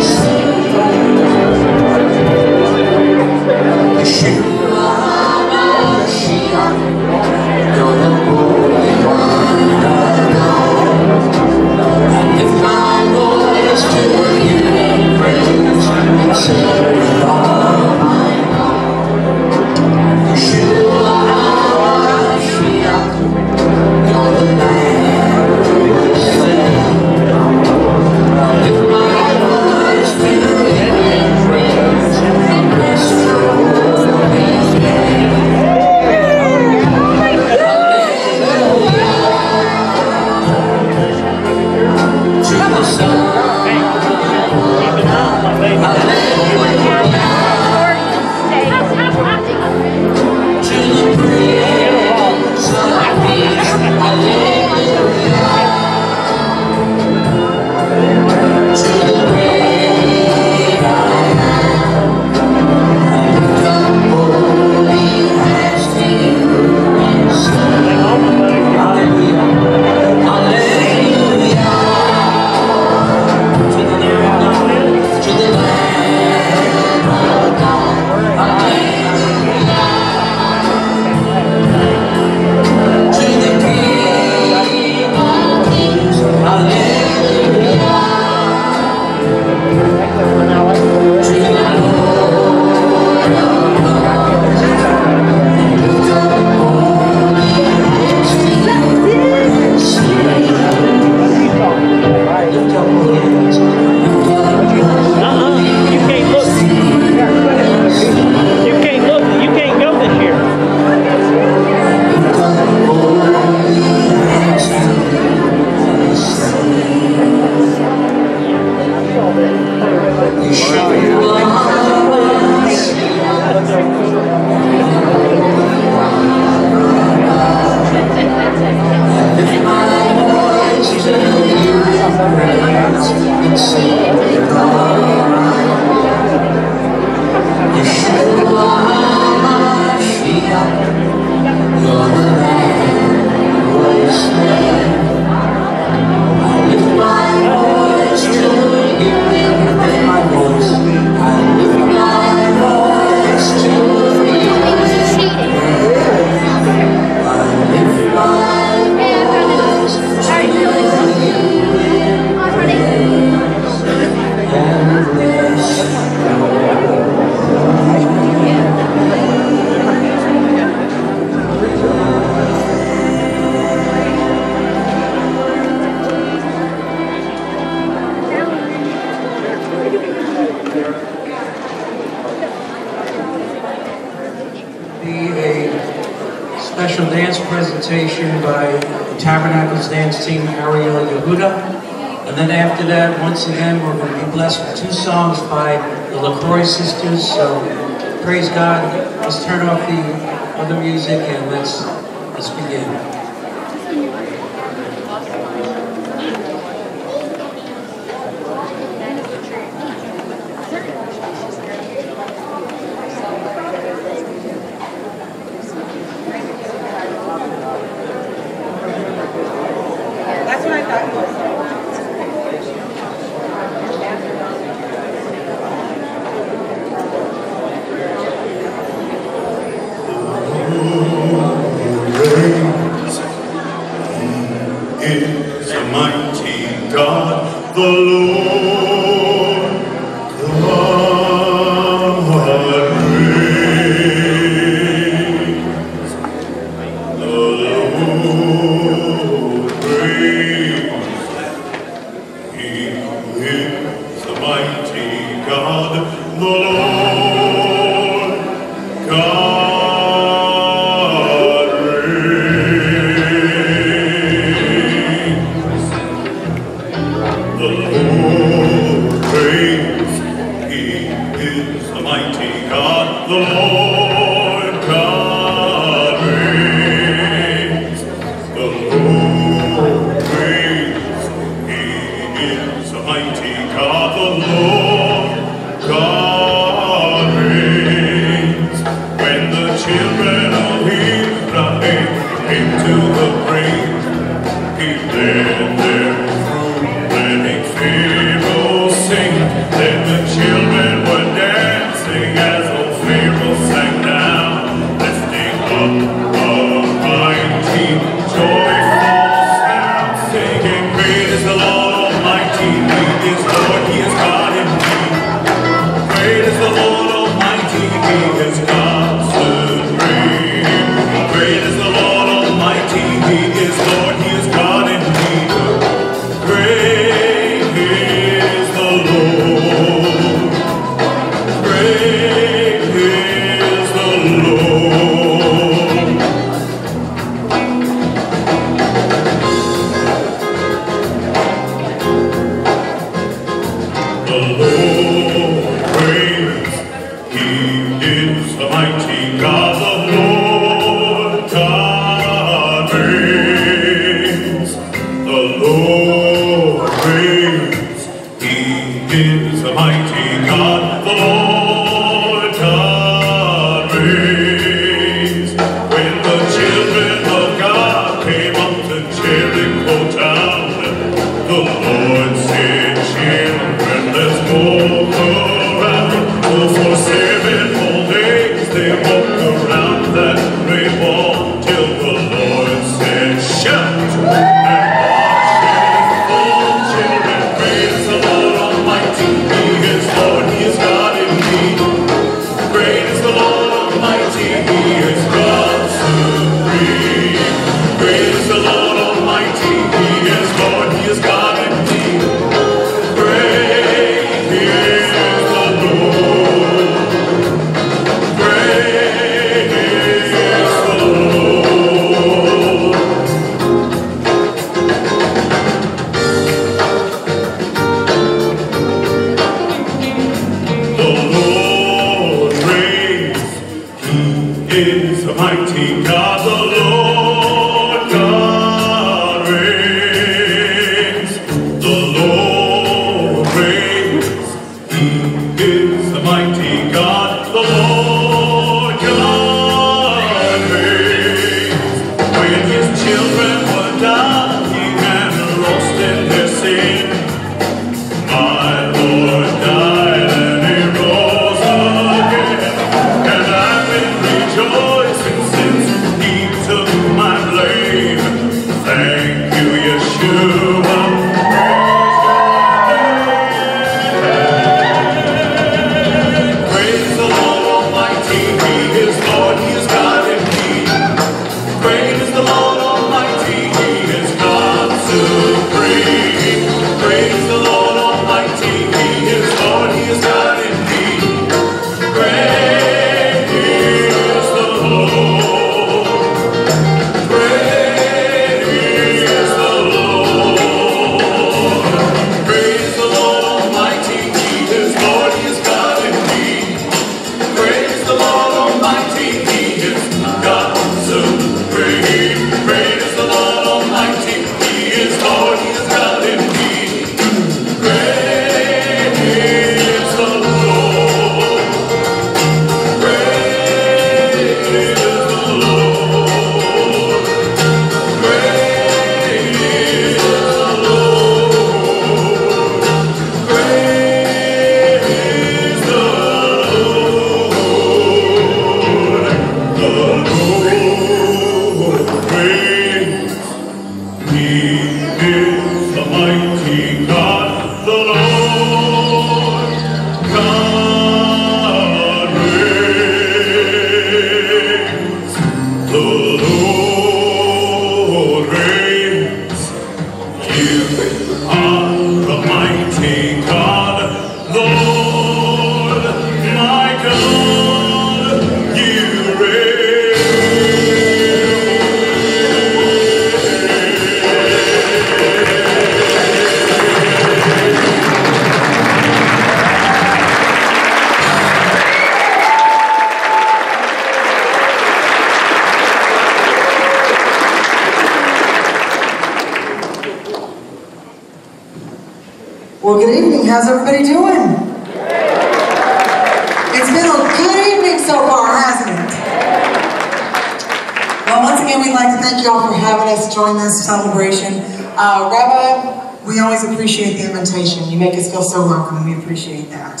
feel so welcome. We appreciate that.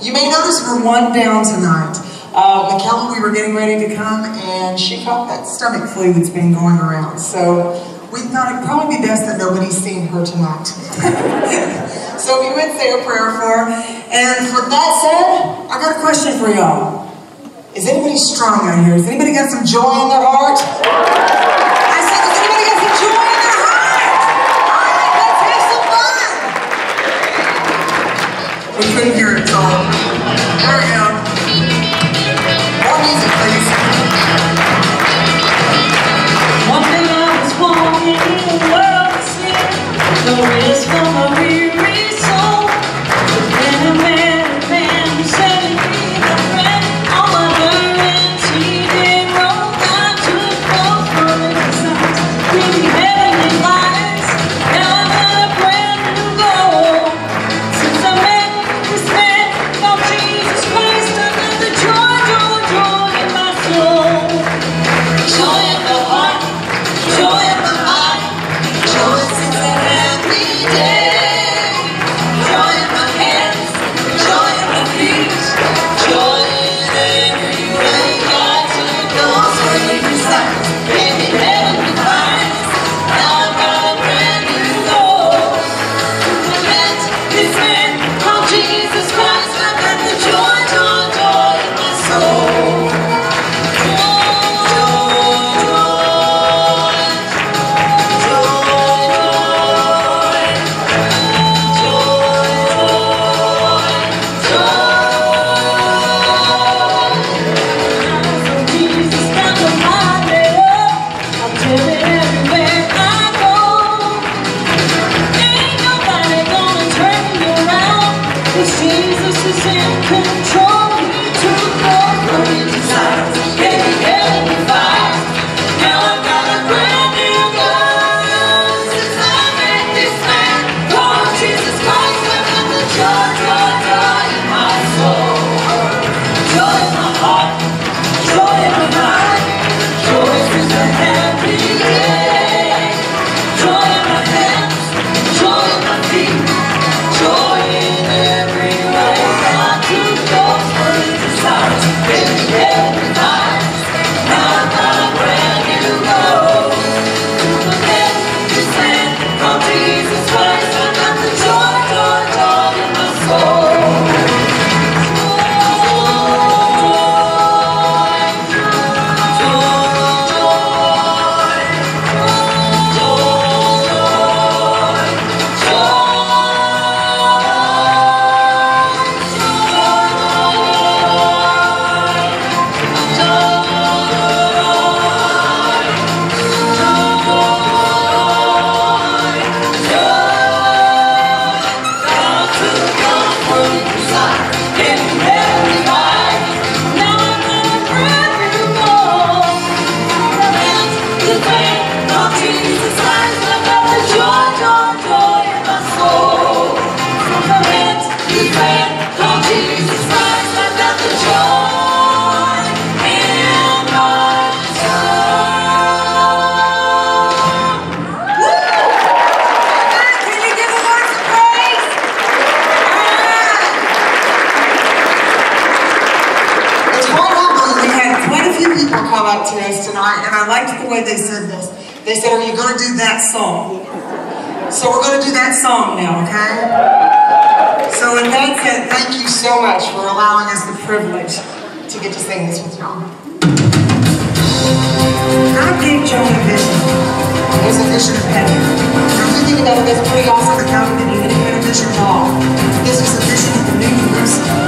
You may notice we're one down tonight. Uh, we were getting ready to come, and she caught that stomach flu that's been going around. So we thought it'd probably be best that nobody's seen her tonight. (laughs) so we would say a prayer for her. And with that said, I got a question for y'all. Is anybody strong out here? Has anybody got some joy in their heart? They said, Are you going to do that song? So we're going to do that song now, okay? So, in that sense, thank you so much for allowing us the privilege to get to sing this with y'all. I gave Joan a vision. There's a vision of heaven. I do think that that's pretty awesome account that even if you had a vision at all, this is a vision of the new Jerusalem.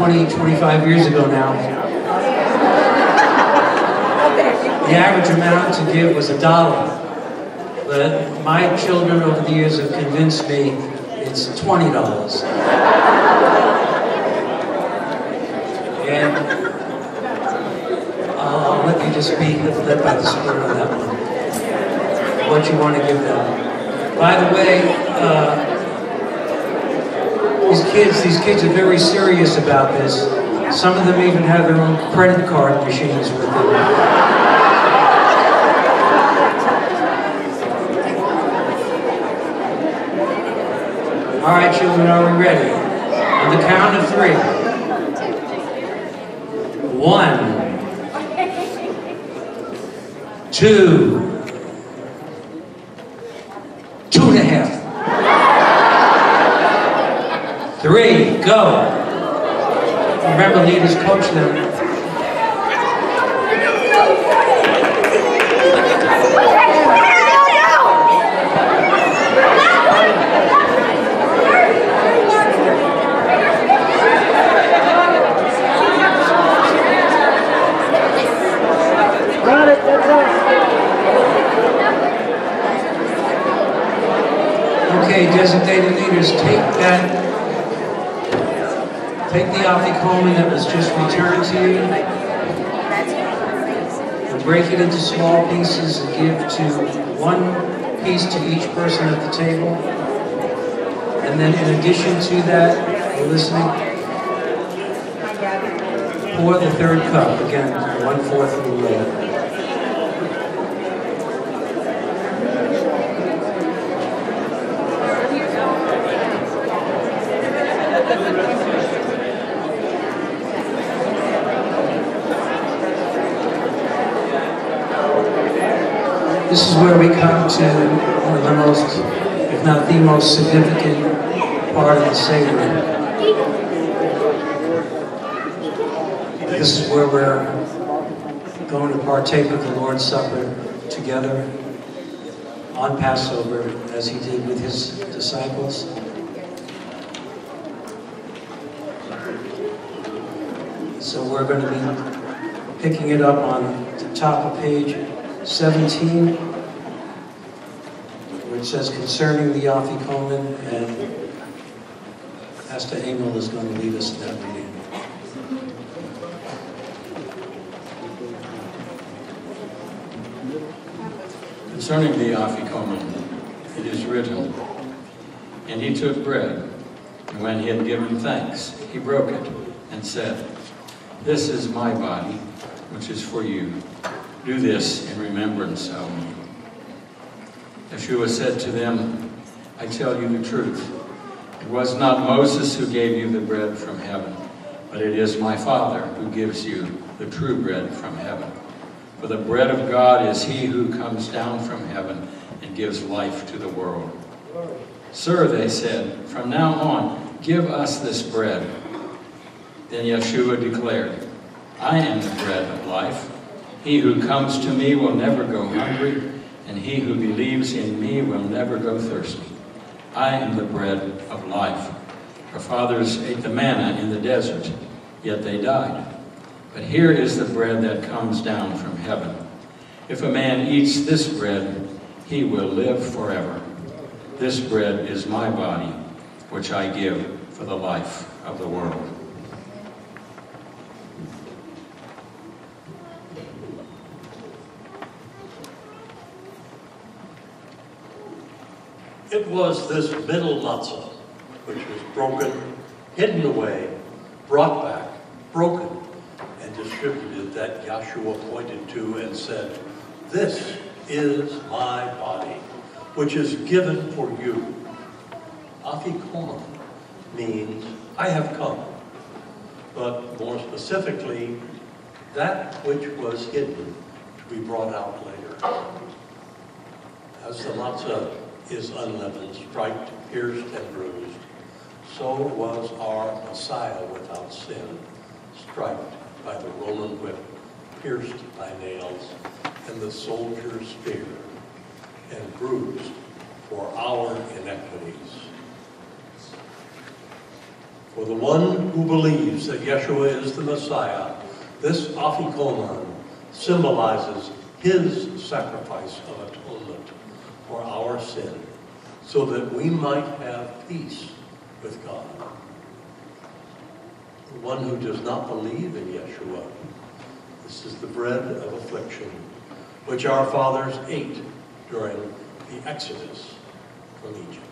20, 25 years ago now, the average amount to give was a dollar. But my children over the years have convinced me it's $20. And I'll, I'll let you just be led by the Spirit on that one. What you want to give them. By the way, uh, these kids, are very serious about this. Some of them even have their own credit card machines with them. All right, children, are we ready? On the count of three. One. Two. Two and a half. Three. Go. Remember, leaders coach them. Okay, designated leaders, take that, take the afikoman that was just returned to you, and break it into small pieces and give to one piece to each person at the table. And then in addition to that, you're listening, pour the third cup, again, one-fourth of the way. This is where we come one of the most, if not the most significant part of the Seder. This is where we're going to partake of the Lord's Supper together on Passover as he did with his disciples. So we're going to be picking it up on the top of page 17, where it says concerning the Afikoman, and Pastor Emil is going to lead us in that reading. Concerning the Afikoman, it is written, And he took bread, and when he had given thanks, he broke it, and said, This is my body, which is for you. Do this in remembrance of me. Yeshua said to them, I tell you the truth. It was not Moses who gave you the bread from heaven, but it is my Father who gives you the true bread from heaven. For the bread of God is he who comes down from heaven and gives life to the world. Sir, they said, from now on, give us this bread. Then Yeshua declared, I am the bread of life. He who comes to me will never go hungry, and he who believes in me will never go thirsty. I am the bread of life. Our fathers ate the manna in the desert, yet they died. But here is the bread that comes down from heaven. If a man eats this bread, he will live forever. This bread is my body, which I give for the life of the world. It was this middle matzah which was broken, hidden away, brought back, broken, and distributed that Yahshua pointed to and said, This is my body, which is given for you. Afikoman means, I have come. But more specifically, that which was hidden to be brought out later. As the matzah is unleavened, striped, pierced, and bruised, so was our Messiah without sin, striped by the Roman whip, pierced by nails, and the soldier's spear, and bruised for our inequities. For the one who believes that Yeshua is the Messiah, this afikoman symbolizes his sacrifice of atonement for our sin, so that we might have peace with God. The one who does not believe in Yeshua, this is the bread of affliction, which our fathers ate during the Exodus from Egypt.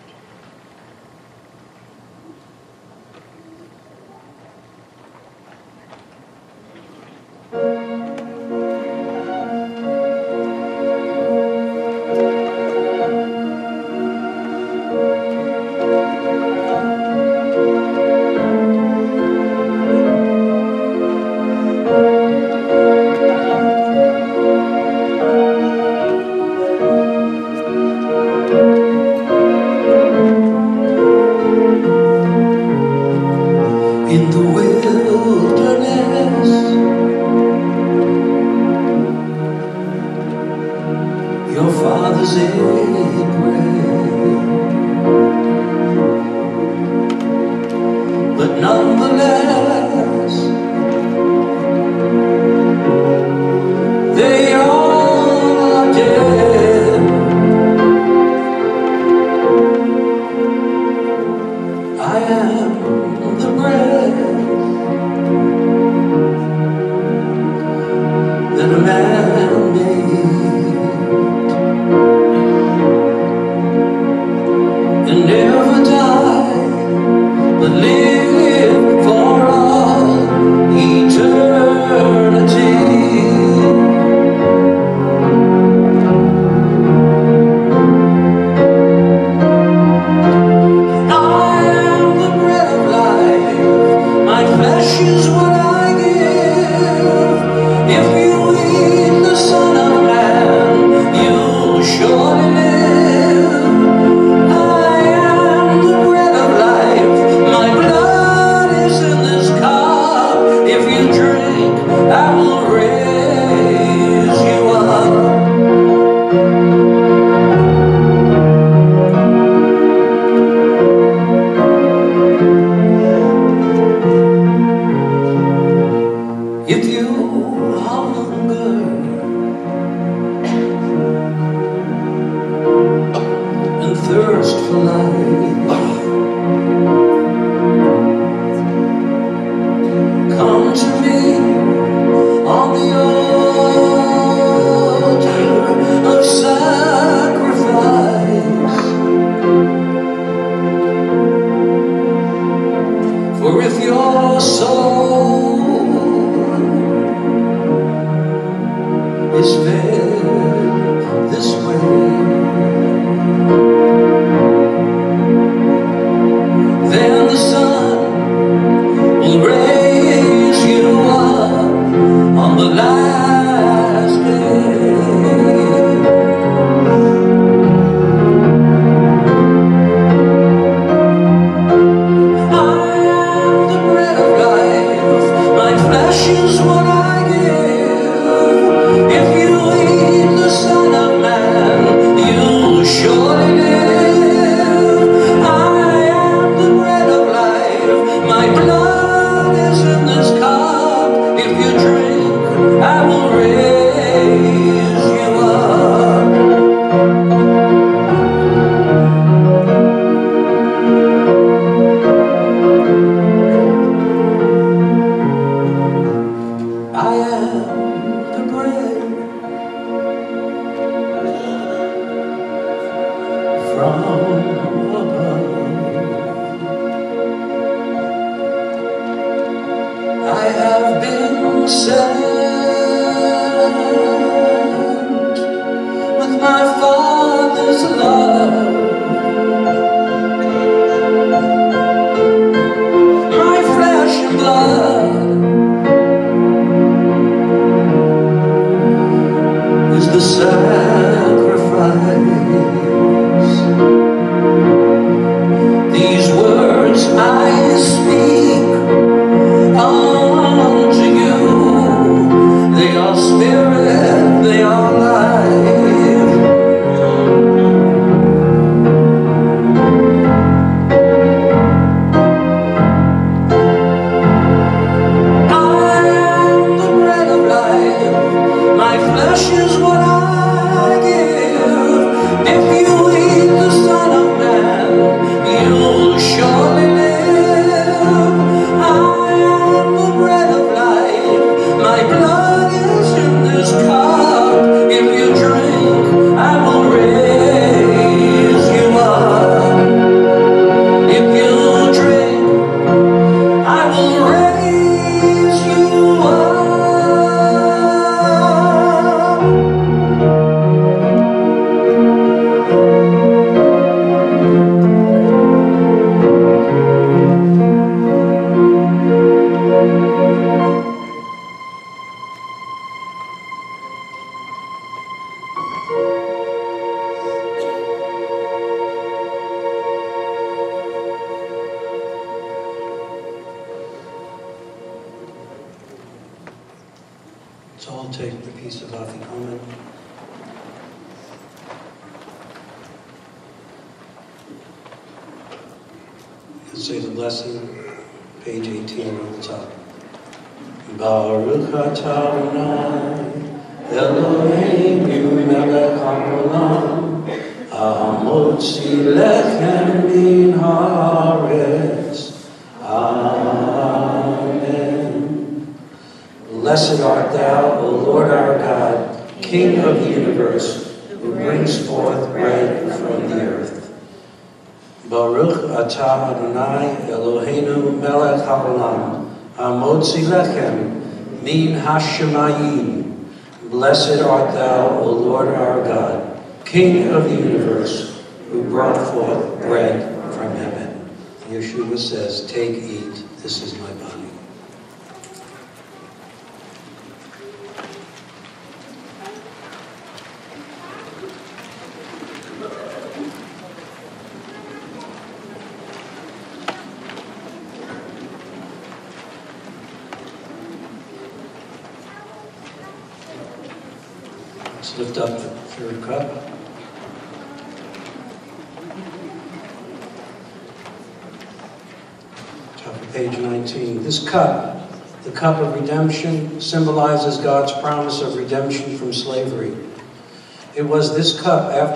My Father's love.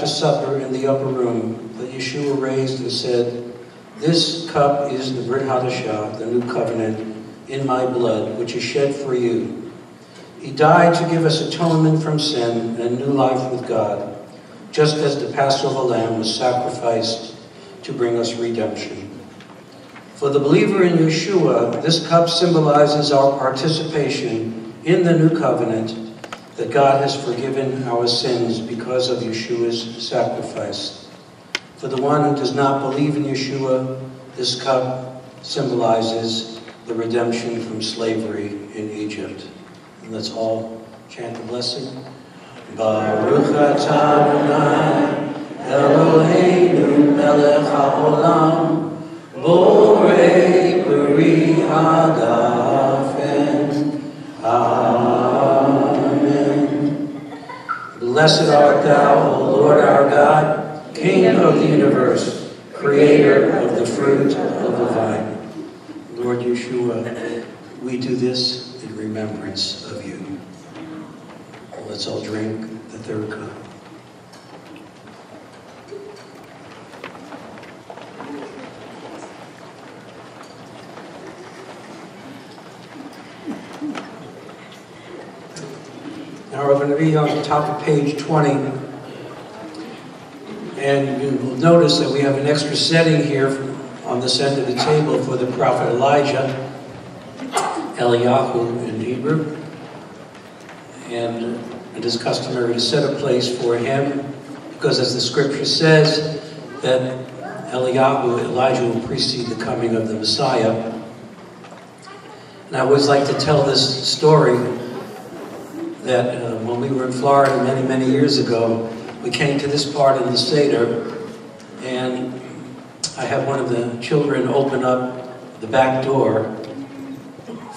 After supper in the upper room that Yeshua raised and said, This cup is the Brit Hadashah, the new covenant, in my blood, which is shed for you. He died to give us atonement from sin and new life with God, just as the Passover lamb was sacrificed to bring us redemption. For the believer in Yeshua, this cup symbolizes our participation in the new covenant that God has forgiven our sins because of Yeshua's sacrifice. For the one who does not believe in Yeshua, this cup symbolizes the redemption from slavery in Egypt. And let's all chant the blessing. Baruch atah Eloheinu melech haolam borei peri hagafen. Blessed art thou, O Lord our God, King of the universe, creator of the fruit of the vine. Lord Yeshua, we do this in remembrance of you. Let's all drink the third cup. Now we're going to be on the top of page 20. And you will notice that we have an extra setting here on this end of the table for the prophet Elijah. Eliyahu in Hebrew. And it is customary to set a place for him because as the scripture says that Eliyahu, Elijah will precede the coming of the Messiah. And I always like to tell this story that uh, we were in Florida many, many years ago, we came to this part of the Seder, and I had one of the children open up the back door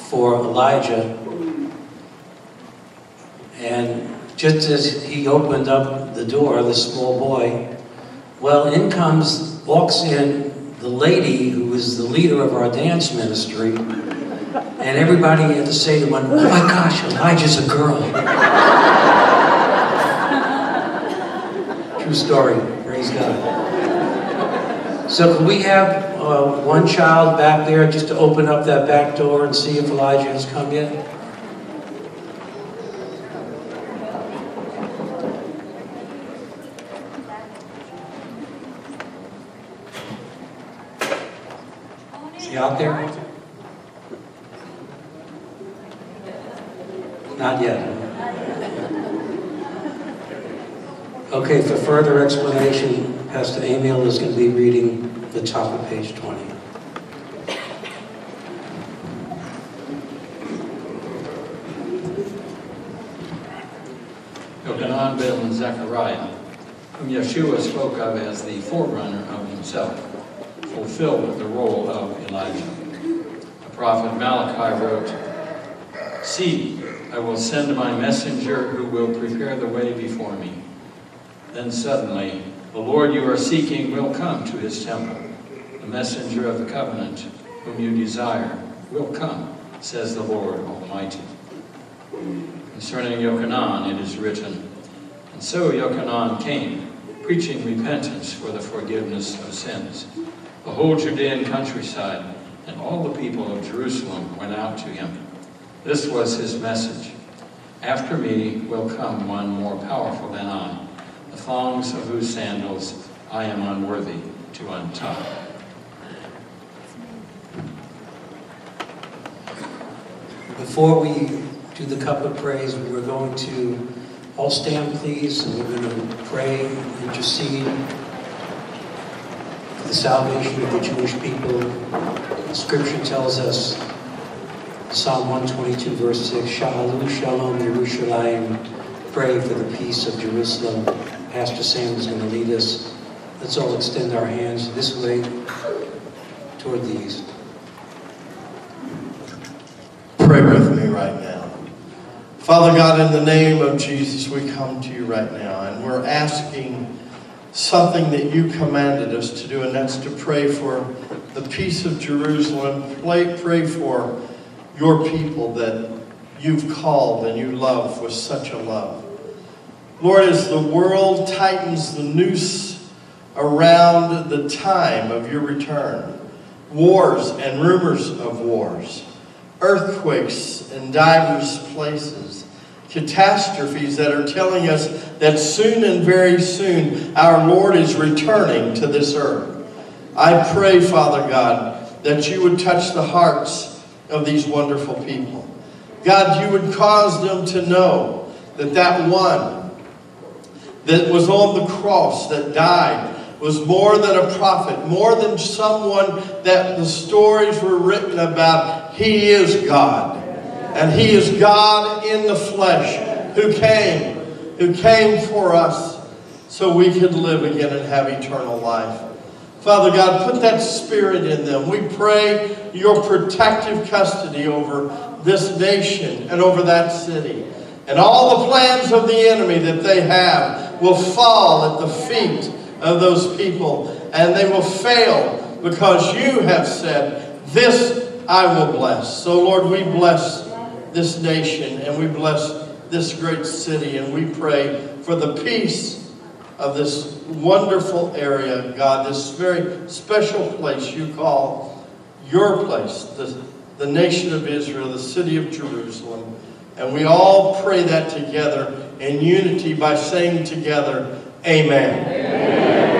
for Elijah. And just as he opened up the door, the small boy, well, in comes, walks in the lady who was the leader of our dance ministry, and everybody at the Seder went, oh my gosh, Elijah's a girl. True story, praise God. So can we have uh, one child back there just to open up that back door and see if Elijah has come yet? Is he out there? Not yet. Okay, for further explanation, Pastor Emil is going to be reading the top of page 20. Yochanan ben Zechariah, whom Yeshua spoke of as the forerunner of himself, fulfilled the role of Elijah. The prophet Malachi wrote, See, I will send my messenger who will prepare the way before me. Then suddenly, the Lord you are seeking will come to his temple. The messenger of the covenant, whom you desire, will come, says the Lord Almighty. Concerning Yochanan, it is written, And so Yochanan came, preaching repentance for the forgiveness of sins. The whole Judean countryside and all the people of Jerusalem went out to him. This was his message. After me will come one more powerful than I, the thongs of whose sandals I am unworthy to untie. Before we do the cup of praise, we're going to all stand, please, and we're going to pray, and intercede for the salvation of the Jewish people. Scripture tells us, Psalm 122, verse 6, Shalom, Shalom, Yerushalayim. Pray for the peace of Jerusalem. Pastor Sam is going to lead us. Let's all extend our hands this way toward the east. Pray with me right now. Father God, in the name of Jesus, we come to you right now, and we're asking something that you commanded us to do, and that's to pray for the peace of Jerusalem. Pray, pray for your people that you've called and you love with such a love. Lord, as the world tightens the noose around the time of your return, wars and rumors of wars, earthquakes in divers places, catastrophes that are telling us that soon and very soon our Lord is returning to this earth. I pray, Father God, that you would touch the hearts of these wonderful people. God, you would cause them to know that that one that was on the cross, that died, was more than a prophet, more than someone that the stories were written about. He is God. And He is God in the flesh who came, who came for us so we could live again and have eternal life. Father God, put that spirit in them. We pray your protective custody over this nation and over that city. And all the plans of the enemy that they have will fall at the feet of those people and they will fail because you have said, This I will bless. So, Lord, we bless this nation and we bless this great city and we pray for the peace of this wonderful area, God, this very special place you call your place, the, the nation of Israel, the city of Jerusalem. And we all pray that together in unity by saying together, Amen. Amen.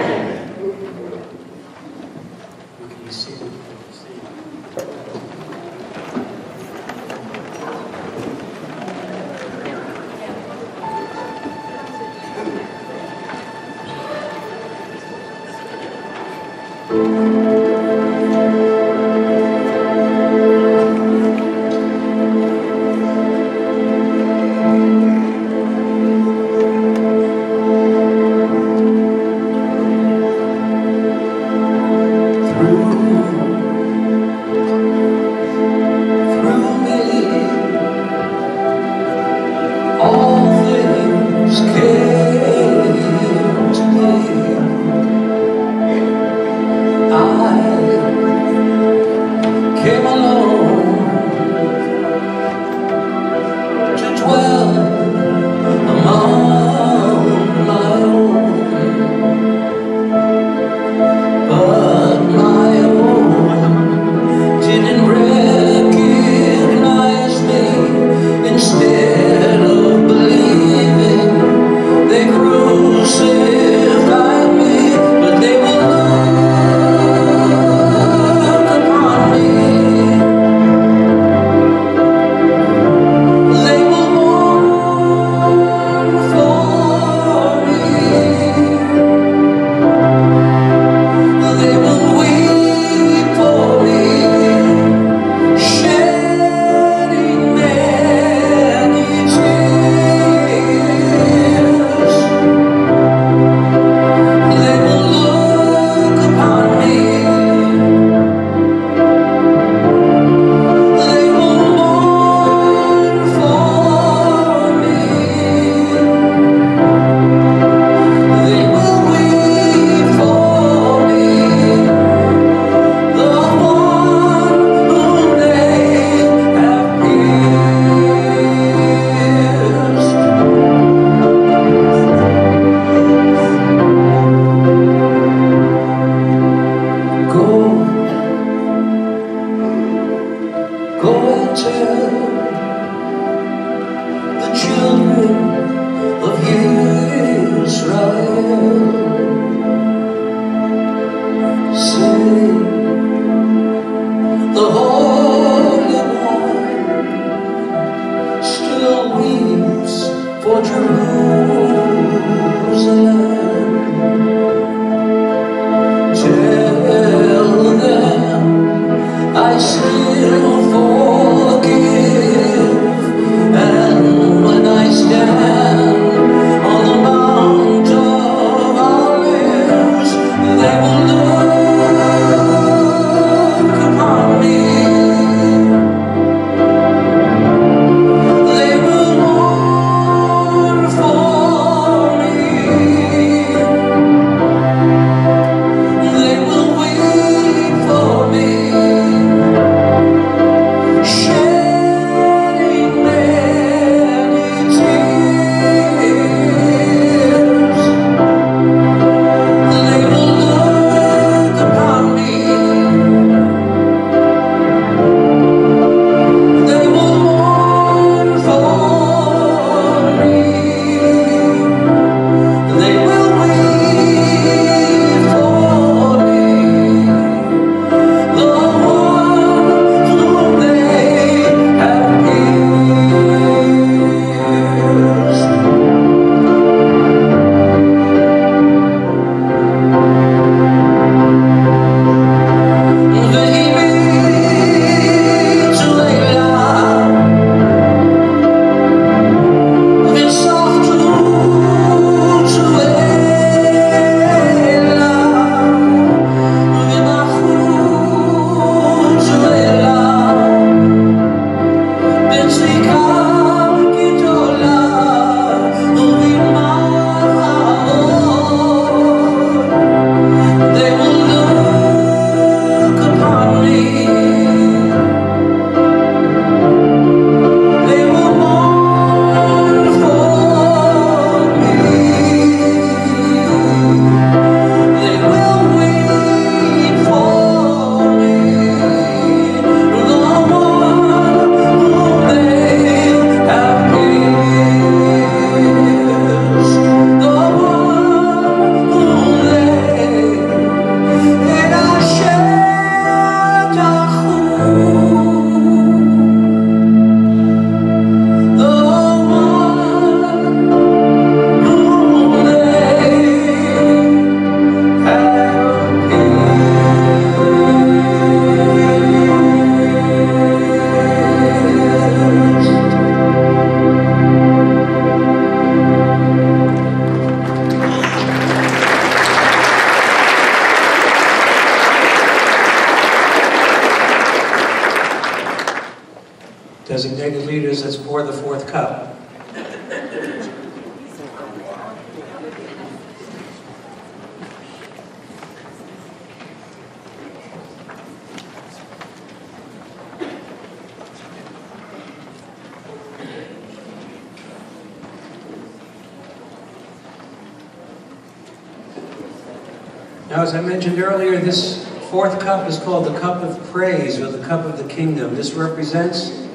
Represents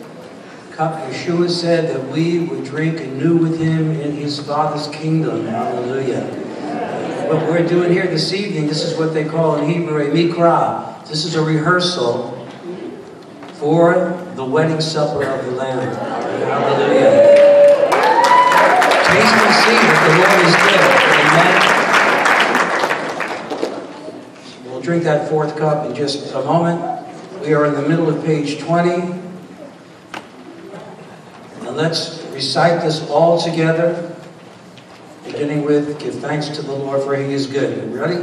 Yeshua said that we would drink anew with him in his Father's kingdom. Hallelujah. What we're doing here this evening, this is what they call in Hebrew a mikra. This is a rehearsal for the wedding supper of the Lamb. Hallelujah. Taste and see that the Lord is good. Amen. We'll drink that fourth cup in just a moment. We are in the middle of page 20. Let's recite this all together, beginning with Give thanks to the Lord, for he is good. Ready?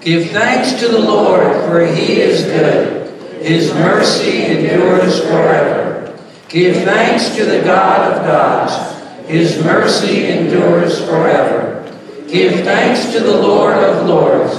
Give thanks to the Lord, for he is good. His mercy endures forever. Give thanks to the God of gods. His mercy endures forever. Give thanks to the Lord of lords.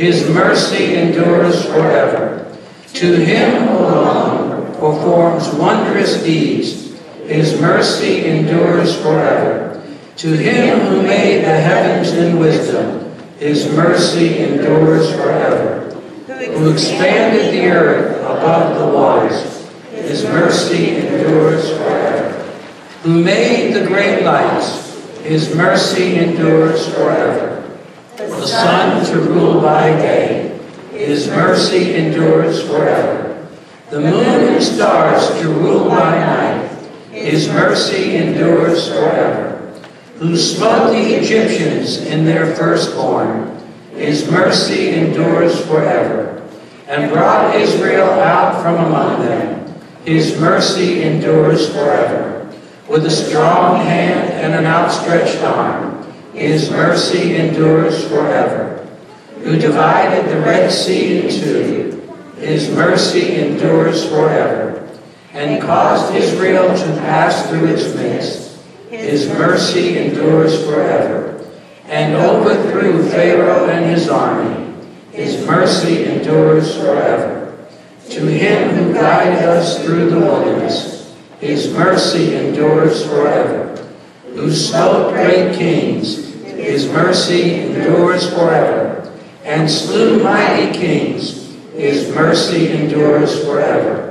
His mercy endures forever. To him alone performs wondrous deeds. His mercy endures forever. To him who made the heavens in wisdom, his mercy endures forever. Who expanded the earth above the waters, His mercy endures forever. Who made the great lights, His mercy endures forever. The sun to rule by day, His mercy endures forever. The moon and stars to rule by night, His mercy endures forever. Who smote the Egyptians in their firstborn, His mercy endures forever. And brought Israel out from among them, His mercy endures forever. With a strong hand and an outstretched arm, His mercy endures forever. Who divided the Red Sea in two, His mercy endures forever. And caused Israel to pass through its midst, His mercy endures forever. And overthrew Pharaoh and his army, His mercy endures forever. To him who guided us through the wilderness, His mercy endures forever. Who smote great kings, His mercy endures forever. And slew mighty kings, His mercy endures forever.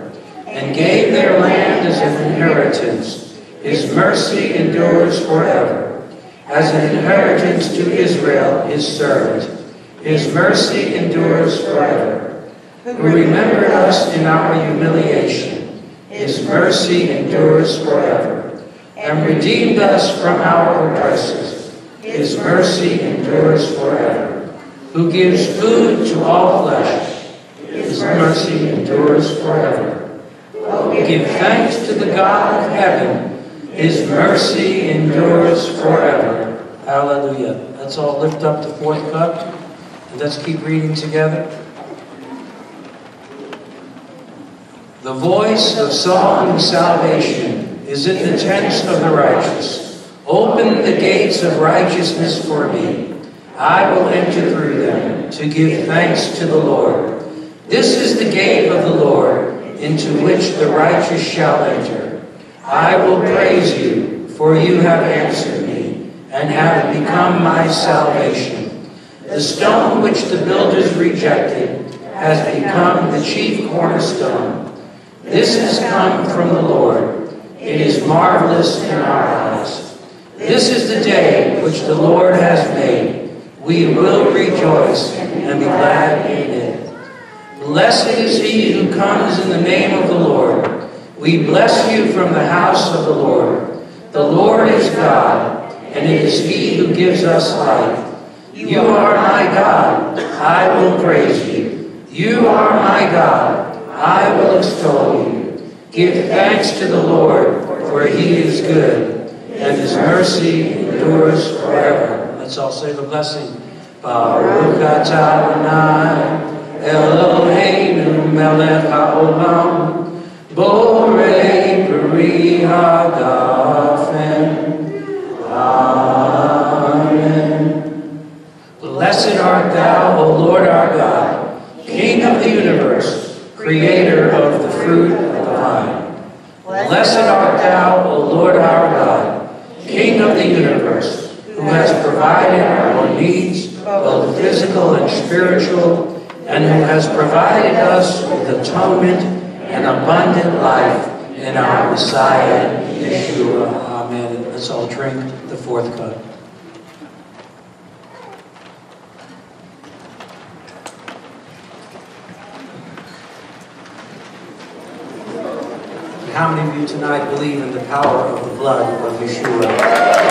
And gave their land as an inheritance, His mercy endures forever. As an inheritance to Israel, His servant, His mercy endures forever. Who remembered us in our humiliation, His mercy endures forever. And redeemed us from our oppressors, His mercy endures forever. Who gives food to all flesh, His mercy endures forever. Give thanks to the God of heaven, His mercy endures forever. Hallelujah. Let's all lift up the fourth cup, and let's keep reading together. The voice of song and salvation is in the tents of the righteous. Open the gates of righteousness for me. I will enter through them to give thanks to the Lord. This is the gate of the Lord, into which the righteous shall enter. I will praise you, for you have answered me, and have become my salvation. The stone which the builders rejected has become the chief cornerstone. This has come from the Lord. It is marvelous in our eyes. This is the day which the Lord has made. We will rejoice and be glad in it. Blessed is he who comes in the name of the Lord. We bless you from the house of the Lord. The Lord is God, and it is he who gives us life. You are my God. I will praise you. You are my God. I will extol you. Give thanks to the Lord, for he is good, and his mercy endures forever. Let's all say the blessing. Baruch atah Eloheinu melech haolam, borei peri hagafen. Amen. Blessed art thou, O Lord our God, King of the universe, creator of the fruit of the vine. Blessed art thou, O Lord our God, King of the universe, who has provided our needs, both physical and spiritual, and who has provided us with atonement and abundant life in our Messiah, Yeshua. Amen. Let's all drink the fourth cup. How many of you tonight believe in the power of the blood of Yeshua?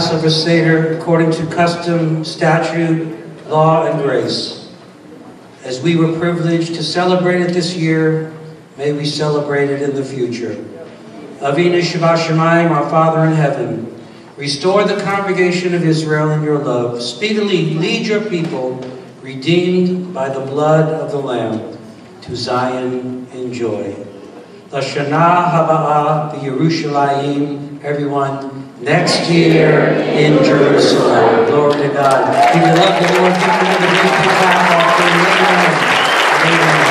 Passover Seder according to custom, statute, law, and grace. As we were privileged to celebrate it this year, may we celebrate it in the future. Avinu Shabbat our Father in heaven, restore the congregation of Israel in your love. Speedily lead your people, redeemed by the blood of the Lamb, to Zion in joy. Lashana Haba'ah B'Yerushalayim, everyone, next year in Jerusalem. Glory to God. If you love the Lord, give him the big clap offering. Amen. Amen.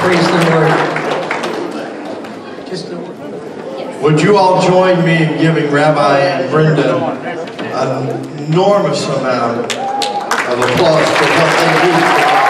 Praise the Lord. Just the Would you all join me in giving Rabbi and Brenda an enormous amount of applause for what they do?